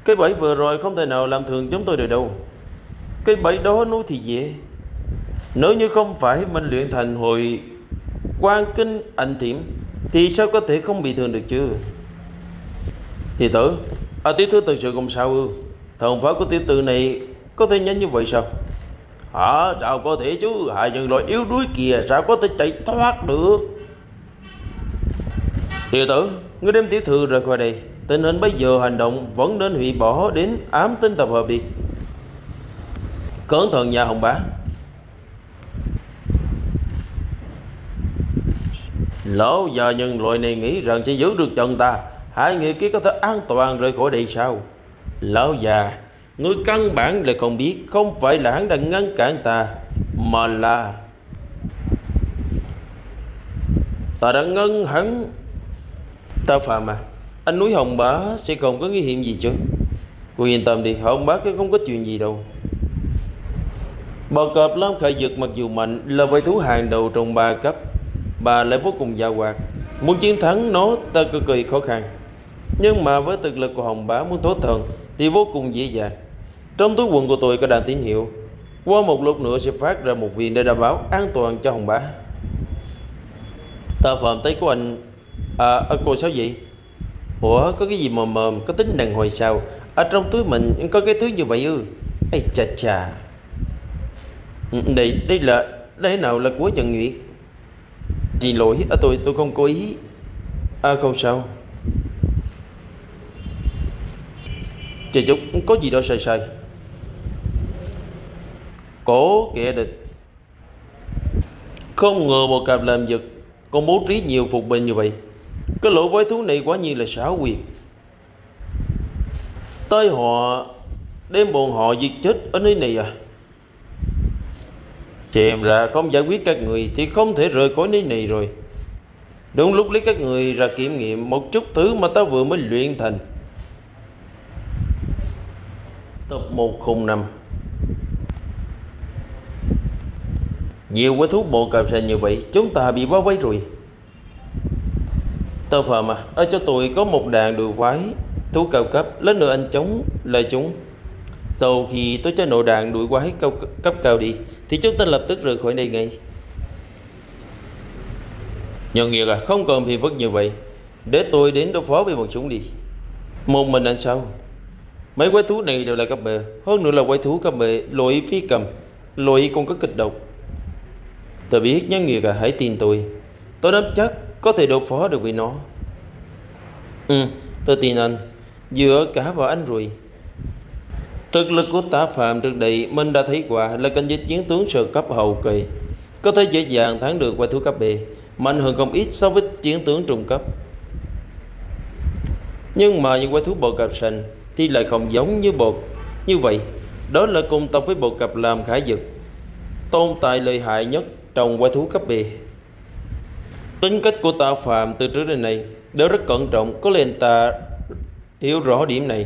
Cái bẫy vừa rồi không thể nào làm thường chúng tôi được đâu. Cái bẫy đó nuôi thì dễ. Nếu như không phải mình luyện thành hồi quan kinh ảnh thiểm, Thì sao có thể không bị thương được chứ? Thì tử À tiểu thư thực sự không sao ư, Thần pháp của tiểu tử này có thể nhanh như vậy sao? Hả? Sao có thể chứ? Hai nhân loại yếu đuối kìa Sao có thể chạy thoát được? Tiểu tử Ngươi đem tiểu thư rời khỏi đây. Tình hình bây giờ hành động vẫn nên hủy bỏ đến ám tinh tập hợp đi. Cẩn thận nhà hồng bá. Lão già nhân loại này nghĩ rằng sẽ giữ được chồng ta. Hai người kia có thể an toàn rời khỏi đây sao? Lão già Ngươi căn bản là không biết, Không phải là hắn đang ngăn cản ta, Mà là Ta đã ngăn hắn. Ta phạm à Anh núi Hồng Bá sẽ không có nguy hiểm gì chứ. Cô yên tâm đi, Hồng Bá không có chuyện gì đâu. Bò cọp Lam Khải Dực mặc dù mạnh, là vệ thú hàng đầu trong ba cấp, Bà lại vô cùng giàu hoạt. Muốn chiến thắng nó, ta cực kỳ khó khăn. Nhưng mà với thực lực của Hồng Bá muốn tốt thần Thì vô cùng dễ dàng. Trong túi quần của tôi có đàn tín hiệu. Qua một lúc nữa sẽ phát ra một viên để đảm bảo an toàn cho Hồng Bá Tờ phẩm tay của anh À, à cô sao vậy Ủa có cái gì mờ mờ Có tính đàn hồi sao? Ở trong túi mình có cái thứ như vậy ư? Ây chà chà. Ừ, đây đây là Đây nào là của Trần Nguyệt? Xin lỗi à, tôi tôi không cố ý. À không sao. Chờ chút có gì đó sai sai. Cổ kẻ địch. Không ngờ một cặp làm giật Còn bố trí nhiều phục binh như vậy. Cái lỗ với thú này quá như là xảo quyệt. Tới họ, Đem bọn họ giết chết ở nơi này à? Chèm ra không giải quyết các người Thì không thể rời khỏi nơi này rồi. Đúng lúc lấy các người ra kiểm nghiệm Một chút thứ mà ta vừa mới luyện thành. Tập 105 Nhiều quái thú bộ cạp sành như vậy, Chúng ta bị bao vây rồi. Tơ phàm à Ở cho tôi có một đàn đường phái, Thú cao cấp Lớn nữa anh chống lại chúng. Sau khi tôi cho nội đàn đuổi quái cao cấp cao đi, Thì chúng ta lập tức rời khỏi đây ngay. Nhân nghiệt à Không cần phiền phức như vậy. Để tôi đến đối phó với một chúng đi. Một mình anh sao? Mấy quái thú này đều là cấp bề Hơn nữa là quái thú cấp bề Loại phi cầm Loại còn có kịch độc. Tôi biết nhân nghiệt à hãy tin tôi. Tôi nắm chắc có thể đột phó được với nó. Ừ tôi tin anh. Dựa cả vào anh rồi. Thực lực của tả phạm trước đây, Mình đã thấy qua là cảnh giới chiến tướng sơ cấp hậu kỳ. Có thể dễ dàng thắng được quái thú cấp B Mạnh hơn không ít so với chiến tướng trung cấp. Nhưng mà những quái thú bộ cạp sành thì lại không giống như bột như vậy. Đó là cùng tộc với bộ cặp làm khải dực tồn tại lợi hại nhất trong quái thú cấp B. Tính cách của tạ phạm từ trước đến nay đều rất cẩn trọng, có lẽ ta hiểu rõ điểm này.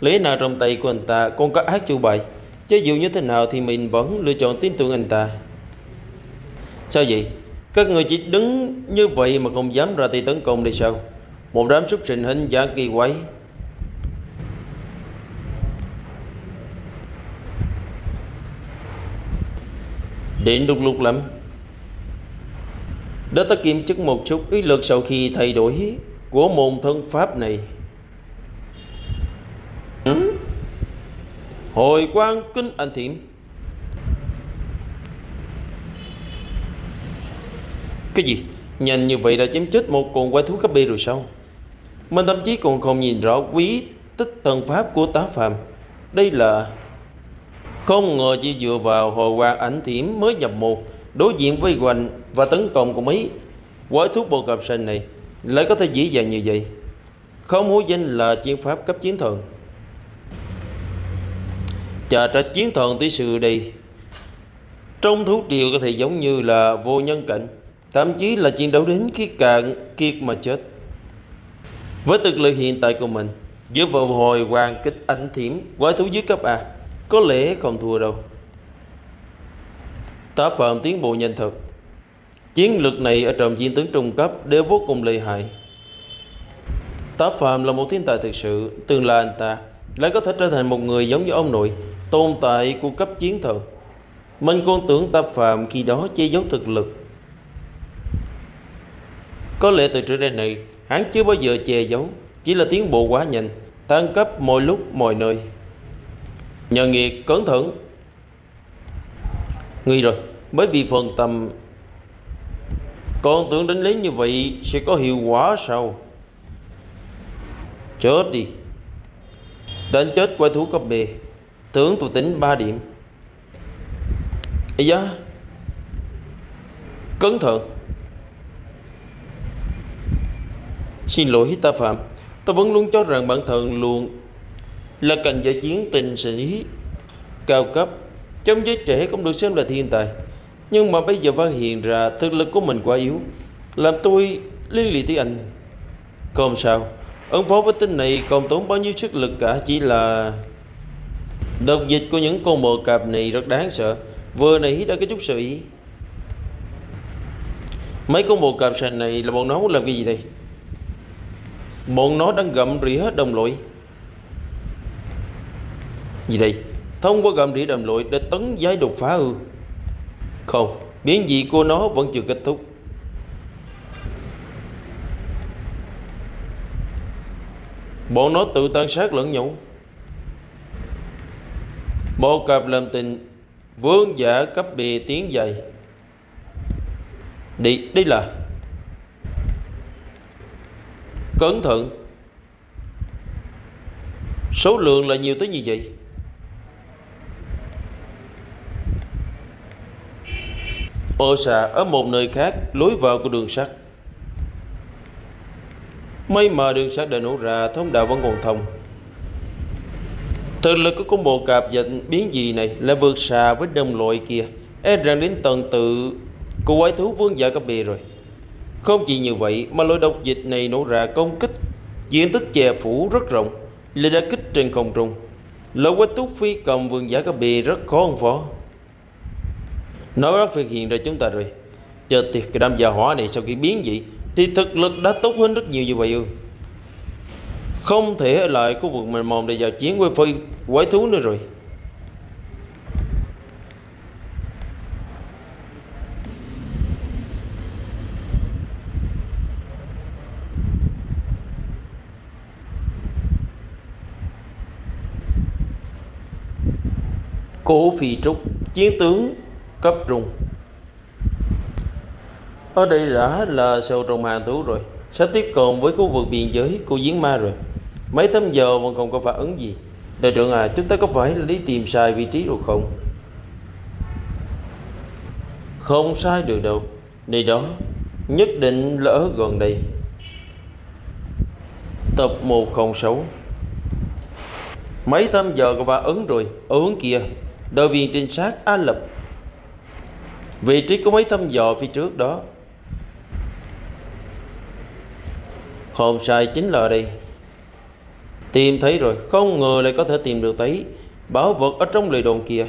Lý nào trong tay của anh ta còn có ác chủ bài chứ dù như thế nào thì mình vẫn lựa chọn tin tưởng anh ta. Sao vậy? Các người chỉ đứng như vậy mà không dám ra tay tấn công đi sao? Một đám súc sinh hình dạng kỳ quái Đến đúng lúc lắm Đã ta kiểm chứng một chút ý lực sau khi thay đổi Của môn thân pháp này ừ? Hồi quan kinh anh thiểm Cái gì? Nhanh như vậy đã chém chết một con quái thú cấp B rồi sao? Mình thậm chí còn không nhìn rõ quý tích thần pháp của tá phàm Đây là không ngờ chỉ dựa vào hồi quan ảnh thiểm mới nhập môn, Đối diện với hoành và tấn công của mấy Quái thuốc bộ cập sinh này Lại có thể dễ dàng như vậy. Không hối danh là chiến pháp cấp chiến thần. Chà trách chiến thần tí sự đây. Trong thú triều có thể giống như là vô nhân cảnh, Thậm chí là chiến đấu đến khi cạn kiệt mà chết. Với thực lực hiện tại của mình Giữa vào hồi hoàng kích ảnh thiểm, Quái thú dưới cấp A có lẽ không thua đâu. Tác phẩm tiến bộ nhanh thật. Chiến lược này ở trong chiến tướng trung cấp đều vô cùng lợi hại. Tác Phạm là một thiên tài thực sự Tương lai anh ta lại có thể trở thành một người giống như ông nội Tồn tại của cấp chiến thần. Mình còn tưởng Tác Phạm khi đó che giấu thực lực. Có lẽ từ trước đến nay, hắn chưa bao giờ che giấu, chỉ là tiến bộ quá nhanh, tăng cấp mọi lúc mọi nơi. Nhờ nghiệp cẩn thận. Nguy rồi, bởi vì phần tâm con tưởng đánh lý như vậy sẽ có hiệu quả sao? Chết đi. Đánh chết quái thú cấp bề Tưởng tôi tính 3 điểm. ấy da. Cẩn thận. Xin lỗi ta Phạm Ta vẫn luôn cho rằng bản thân luôn là cần giải chiến tình sĩ Cao cấp. Trong giới trẻ cũng được xem là thiên tài, Nhưng mà bây giờ phát hiện ra Thực lực của mình quá yếu, Làm tôi liên lụy tới anh. Không sao, Ứng phó với tin này còn tốn bao nhiêu sức lực cả, Chỉ là Độc dịch của những con mờ cạp này rất đáng sợ, Vừa nãy đã có chút sự ý Mấy con mồ cạp sành này là bọn nó muốn làm cái gì đây? Bọn nó đang gặm rỉa đồng loại. Gì đây? Thông qua gầm rỉ đầm lội để tấn giái đột phá ư? Không Biến dị của nó vẫn chưa kết thúc. Bọn nó tự tàn sát lẫn nhau. Bộ cặp làm tình Vương giả cấp bì tiếng dày Đi, đây là. Cẩn thận. Số lượng là nhiều tới như vậy. Bộ xạ ở một nơi khác Lối vào của đường sắt. May mà đường sắt đã nổ ra Thông đạo vẫn còn thông. Thực lực của con bộ cạp dịch biến gì này Là vượt xa với đồng loại kia. E rằng đến tận tự Của quái thú vương giả cấp bề rồi. Không chỉ như vậy mà loại độc dịch này nổ ra công kích, Diện tích che phủ rất rộng, Lại đã kích trên không trung. Loại quái túc phi cầm vương giả cấp bì rất khó ứng phó. Nói rất phiền hiện ra chúng ta rồi. Chờ tiệt cái đám già hỏa này sau khi biến dị, Thì thực lực đã tốt hơn rất nhiều như vậy ư. Không thể ở lại khu vực mềm mồm để vào chiến với phi quái thú nữa rồi. Cổ phi trúc, Chiến tướng cấp trung Ở đây đã là sâu trong hàng thú rồi. Sắp tiếp cận với khu vực biên giới của giếng ma rồi. Mấy thăm giờ vẫn không có phản ứng gì. Đội trưởng à chúng ta có phải là đi tìm sai vị trí rồi không? Không sai được đâu. Nơi đó nhất định là ở gần đây. Tập 106 Mấy thăm giờ có phản ứng rồi. Ở hướng kia đội viên trinh sát A Lập. Vị trí của mấy thăm dò phía trước đó. Không sai chính là đây. Tìm thấy rồi, không ngờ lại có thể tìm được thấy bảo vật ở trong lời đồn kia.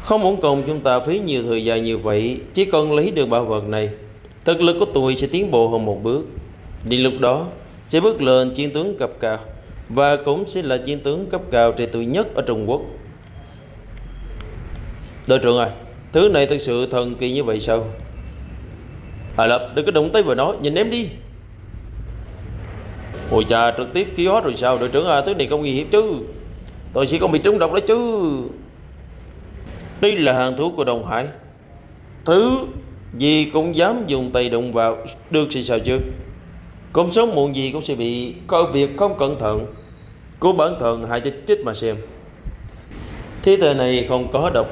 Không muốn cùng chúng ta phí nhiều thời gian như vậy, chỉ cần lấy được bảo vật này, thực lực của tôi sẽ tiến bộ hơn một bước. Đến lúc đó, sẽ bước lên chiến tướng cấp cao và cũng sẽ là chiến tướng cấp cao trẻ tuổi nhất ở Trung Quốc. Đội trưởng à Thứ này thực sự thần kỳ như vậy sao? Hà Lập, đừng có đụng tay vào nó, Nhìn em đi. Ôi cha, trực tiếp ký hót rồi sao? Đội trưởng à thứ này không nguy hiểm chứ. Tôi chỉ không bị trúng độc đấy chứ. Đây là hàng thú của Đồng Hải. Thứ gì cũng dám dùng tay đụng vào, Được thì sao chứ? Cũng sớm muộn gì cũng sẽ bị Có việc không cẩn thận. Của bản thân hại cho chết mà xem. Thế tờ này không có độc.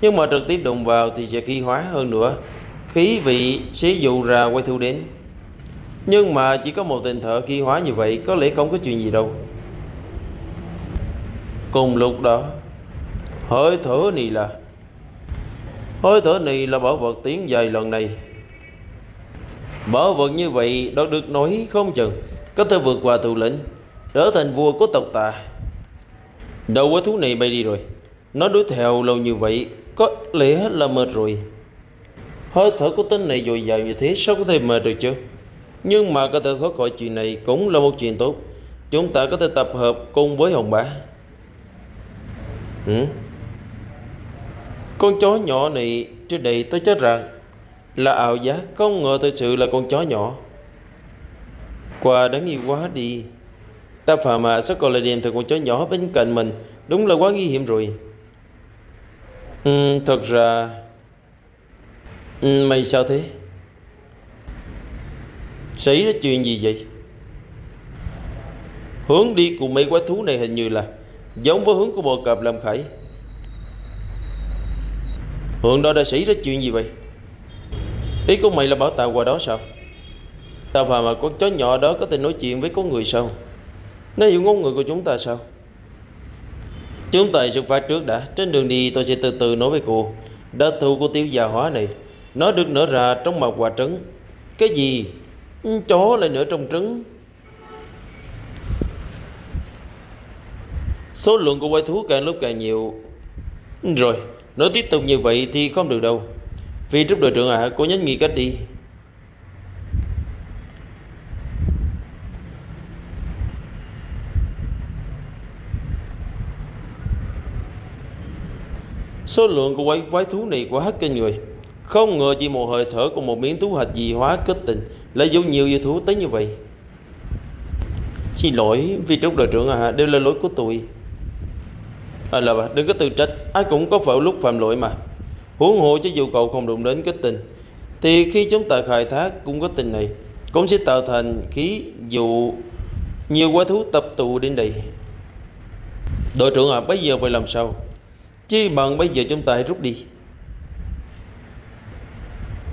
Nhưng mà trực tiếp đụng vào thì sẽ khí hóa hơn nữa. Khí vị sẽ dụ ra quay thu đến. Nhưng mà chỉ có một tình thở khí hóa như vậy, Có lẽ không có chuyện gì đâu. Cùng lúc đó, Hơi thở này là Hơi thở này là bảo vật tiếng dài lần này. Bảo vật như vậy đó được nói không chừng, Có thể vượt qua thủ lĩnh, Trở thành vua của tộc ta. Đầu quái thú này bay đi rồi. Nó đuổi theo lâu như vậy có lẽ là mệt rồi. Hơi thở của tên này dồi dào như thế, Sao có thể mệt được chứ? Nhưng mà có thể thoát khỏi chuyện này Cũng là một chuyện tốt. Chúng ta có thể tập hợp cùng với Hồng Bá ừ? Con chó nhỏ này Trước đây tôi chắc rằng Là ảo giác, Không ngờ thực sự là con chó nhỏ. Quả đáng nghi quá đi. Ta phà mà, sao còn lại đem theo con chó nhỏ bên cạnh mình? Đúng là quá nguy hiểm rồi ừ, Thật ra ừ, Mày sao thế? Xảy ra chuyện gì vậy? Hướng đi của mấy quái thú này hình như là Giống với hướng của bò cạp làm khải. Hướng đó đã xảy ra chuyện gì vậy? Ý của mày là bảo tàu qua đó sao? Tao và mà con chó nhỏ đó có thể nói chuyện với con người sao? Nó hiểu ngôn ngữ của chúng ta sao? Chúng ta xuất phát trước đã. Trên đường đi, tôi sẽ từ từ nói với cô. Đa thù của tiểu già hóa này, Nó được nở ra trong mặt quả trứng. Cái gì? Ừ, chó lại nở trong trứng. Số lượng của quái thú càng lúc càng nhiều. Ừ, rồi Nếu tiếp tục như vậy thì không được đâu. Vì trúc đội trưởng à Cô nhánh nghĩ cách đi. Số lượng của quái, quái thú này quá kinh người. Không ngờ chỉ một hơi thở của một miếng thú hạch dị hóa kết tình Lại dụ nhiều yêu thú tới như vậy. Xin lỗi vì trúc đội trưởng à Đều là lỗi của tôi. À là bà đừng có tự trách Ai cũng có phải lúc phạm lỗi mà. Huống hộ cho dù cậu không đụng đến kết tình Thì khi chúng ta khai thác cũng có tình này Cũng sẽ tạo thành khí dụ Nhiều quái thú tập tụ đến đây. Đội trưởng à bây giờ phải làm sao? Chi bằng bây giờ chúng ta hãy rút đi.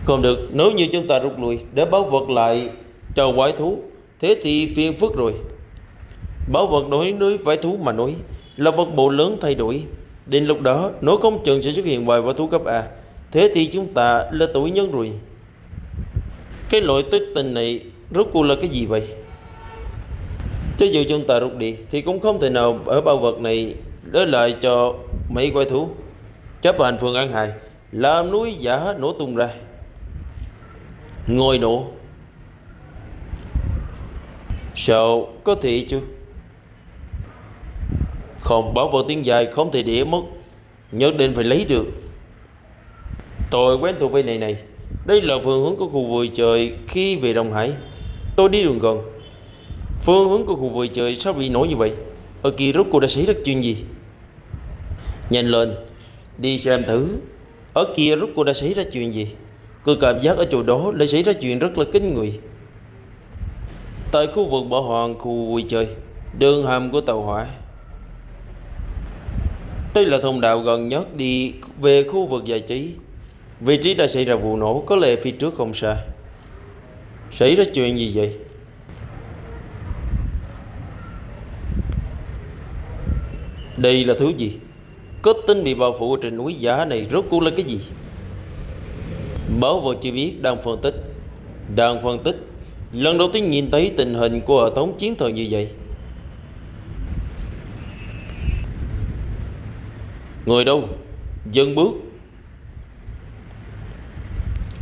Còn được, Nếu như chúng ta rút lui, Để báo vật lại cho quái thú, Thế thì phiền phức rồi. Bảo vật đối với quái thú mà nói Là vật bộ lớn thay đổi. Đến lúc đó, nó không chừng sẽ xuất hiện vài quái thú cấp A. Thế thì chúng ta là tội nhân rồi. Cái loại tích tình này Rốt cuộc là cái gì vậy? Chứ dù chúng ta rút đi, Thì cũng không thể nào ở bao vật này Để lại cho mỹ quay thú chấp hành phương an hải làm núi giả nổ tung ra. Ngồi nổ. Sợ có thể chưa? Không bảo vệ tiếng dài, không thể đĩa mất. Nhất định phải lấy được. Tôi quen thuộc với này này. Đây là phương hướng của khu vui chơi khi về đồng Hải. Tôi đi đường gần. Phương hướng của khu vui chơi sao bị nổi như vậy. Ở kia rốt cuộc đã xảy ra chuyện gì? Nhanh lên, Đi xem thử. Ở kia rút cô đã xảy ra chuyện gì? Cô cảm giác ở chỗ đó đã xảy ra chuyện rất là kinh người. Tại khu vực bảo hoàng khu vui chơi, Đường hầm của tàu hỏa. Đây là thông đạo gần nhất đi về khu vực giải trí. Vị trí đã xảy ra vụ nổ, có lẽ phía trước không xa. Xảy ra chuyện gì vậy? Đây là thứ gì? Có tin bị bao phủ trên núi giả này rốt cuộc là cái gì? Báo vào chưa biết đang phân tích, Đang phân tích. Lần đầu tiên nhìn thấy tình hình của hệ thống chiến thuật như vậy. Người đâu? Dừng bước.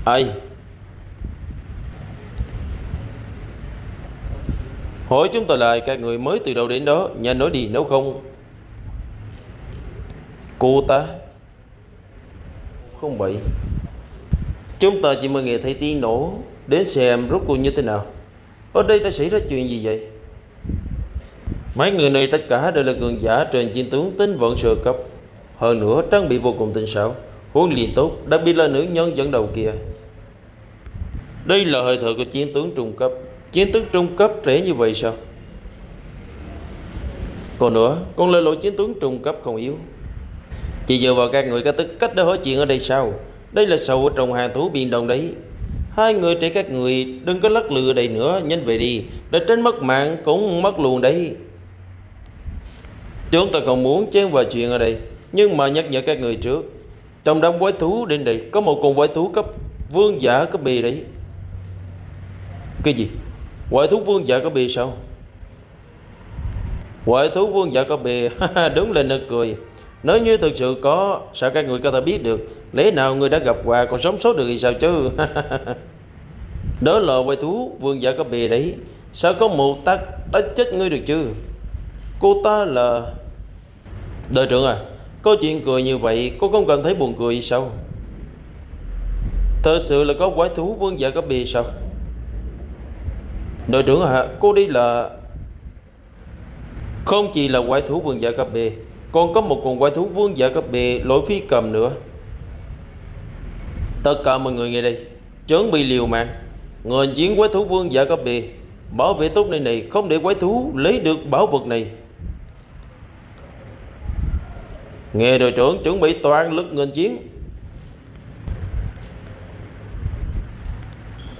Ai? Hỏi chúng ta lại các người mới từ đâu đến đó, Nhanh nói đi, nếu không Cô ta? 107 Chúng ta chỉ mới nghe thấy tiếng nổ. Đến xem rốt cuộc như thế nào. Ở đây đã xảy ra chuyện gì vậy? Mấy người này tất cả đều là cường giả trên chiến tướng tinh vận sơ cấp. Hơn nữa, trang bị vô cùng tinh xảo. Huấn luyện tốt, Đặc biệt là nữ nhân dẫn đầu kia. Đây là hơi thở của chiến tướng trung cấp. Chiến tướng trung cấp trẻ như vậy sao? Còn nữa, Con lời lỗi chiến tướng trung cấp không yếu. Chỉ dựa vào các người có tức cách để hỏi chuyện ở đây sao? Đây là sầu trong hàng thú biên đồng đấy. Hai người trẻ các người, đừng có lắc lừa đây nữa, Nhanh về đi. Để tránh mất mạng, cũng mất luôn đấy. Chúng ta không muốn chen vào chuyện ở đây, Nhưng mà nhắc nhở các người trước. Trong đám quái thú đến đây, Có một con quái thú cấp vương giả cấp bì đấy. Cái gì? Quái thú vương giả cấp bì sao? Quái thú vương giả cấp bì Đúng là nực cười. Nếu như thực sự có, Sao các người có thể biết được? Lẽ nào người đã gặp quà còn sống sót được thì sao chứ? Đó là quái thú vương giả có bì đấy. Sao có một tắc đã chết ngươi được chứ? Cô ta là Đội trưởng à Có chuyện cười như vậy, Cô không cần thấy buồn cười sao? Thật sự là có quái thú vương giả có bì sao? Đội trưởng à Cô đi là Không chỉ là quái thú vương giả cấp bì còn có một con quái thú vương giả dạ cấp bì Lỗi phi cầm nữa. Tất cả mọi người nghe đây. Chuẩn bị liều mạng. Người chiến quái thú vương giả dạ cấp bì Bảo vệ tốt nơi này, Không để quái thú lấy được bảo vật này. Nghe đội trưởng chuẩn bị toàn lực nghênh chiến.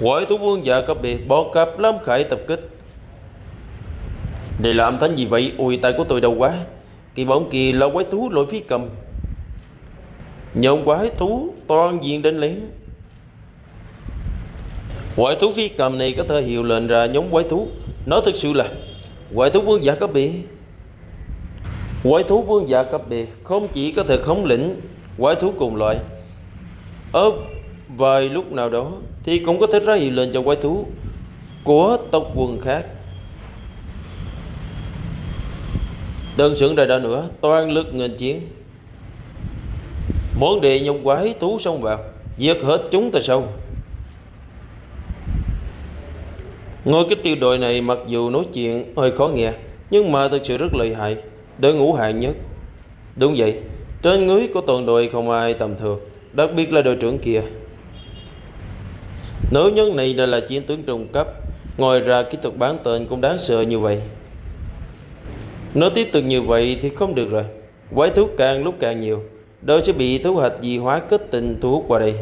Quái thú vương giả dạ cấp biệt Bỏ cặp lâm khải tập kích. Để làm thánh gì vậy? Ui tay của tôi đâu quá. Kỳ bóng kỳ là quái thú lội phía cầm. Nhóm quái thú, toàn diện đến lén. Quái thú phi cầm này có thể hiệu lệnh ra nhóm quái thú. Nó thực sự là Quái thú vương giả cấp biệt Quái thú vương giả cấp biệt không chỉ có thể khống lĩnh quái thú cùng loại. Ở vài lúc nào đó thì cũng có thể ra hiệu lệnh cho quái thú của tộc quần khác. Đơn sưởng đời đó nữa toàn lực nghênh chiến muốn đề nhung quái tú xông vào Giết hết chúng ta sâu Ngôi cái tiêu đội này mặc dù nói chuyện hơi khó nghe Nhưng mà thực sự rất lợi hại đội ngũ hạng nhất. Đúng vậy, trên núi của toàn đội không ai tầm thường, đặc biệt là đội trưởng kia. Nữ nhân này đã là chiến tướng trung cấp, ngoài ra kỹ thuật bán tên cũng đáng sợ như vậy. Nếu tiếp tục như vậy thì không được rồi. Quái thú càng lúc càng nhiều, đôi sẽ bị thú hạch dị hóa kết tình thu hút qua đây.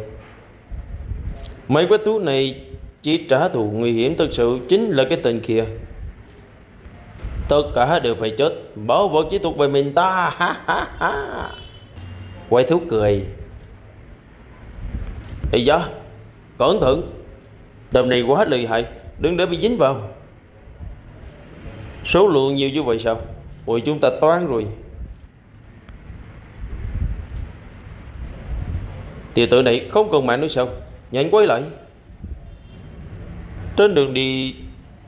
Mấy quái thú này chỉ trả thù nguy hiểm thực sự chính là cái tên kia. Tất cả đều phải chết. Bảo vật chỉ thuộc về mình ta. Quái thú cười. Ê da Cẩn thận. Đầm này quá lợi hại Đừng để bị dính vào. Số lượng nhiều như vậy sao? Ôi chúng ta toán rồi. Tiểu tử này không cần mạng nữa sao? Nhanh quay lại. Trên đường đi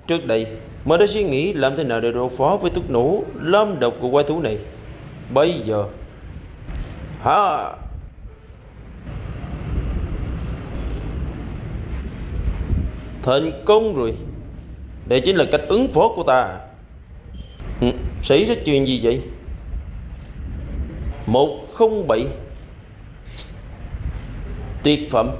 trước đây, mà đã suy nghĩ làm thế nào để đối phó với thuốc nổ lâm độc của quái thú này. Bây giờ Hả Thành công rồi. Đây chính là cách ứng phó của ta. Xảy ra chuyện gì vậy? 107 Tuyệt phẩm.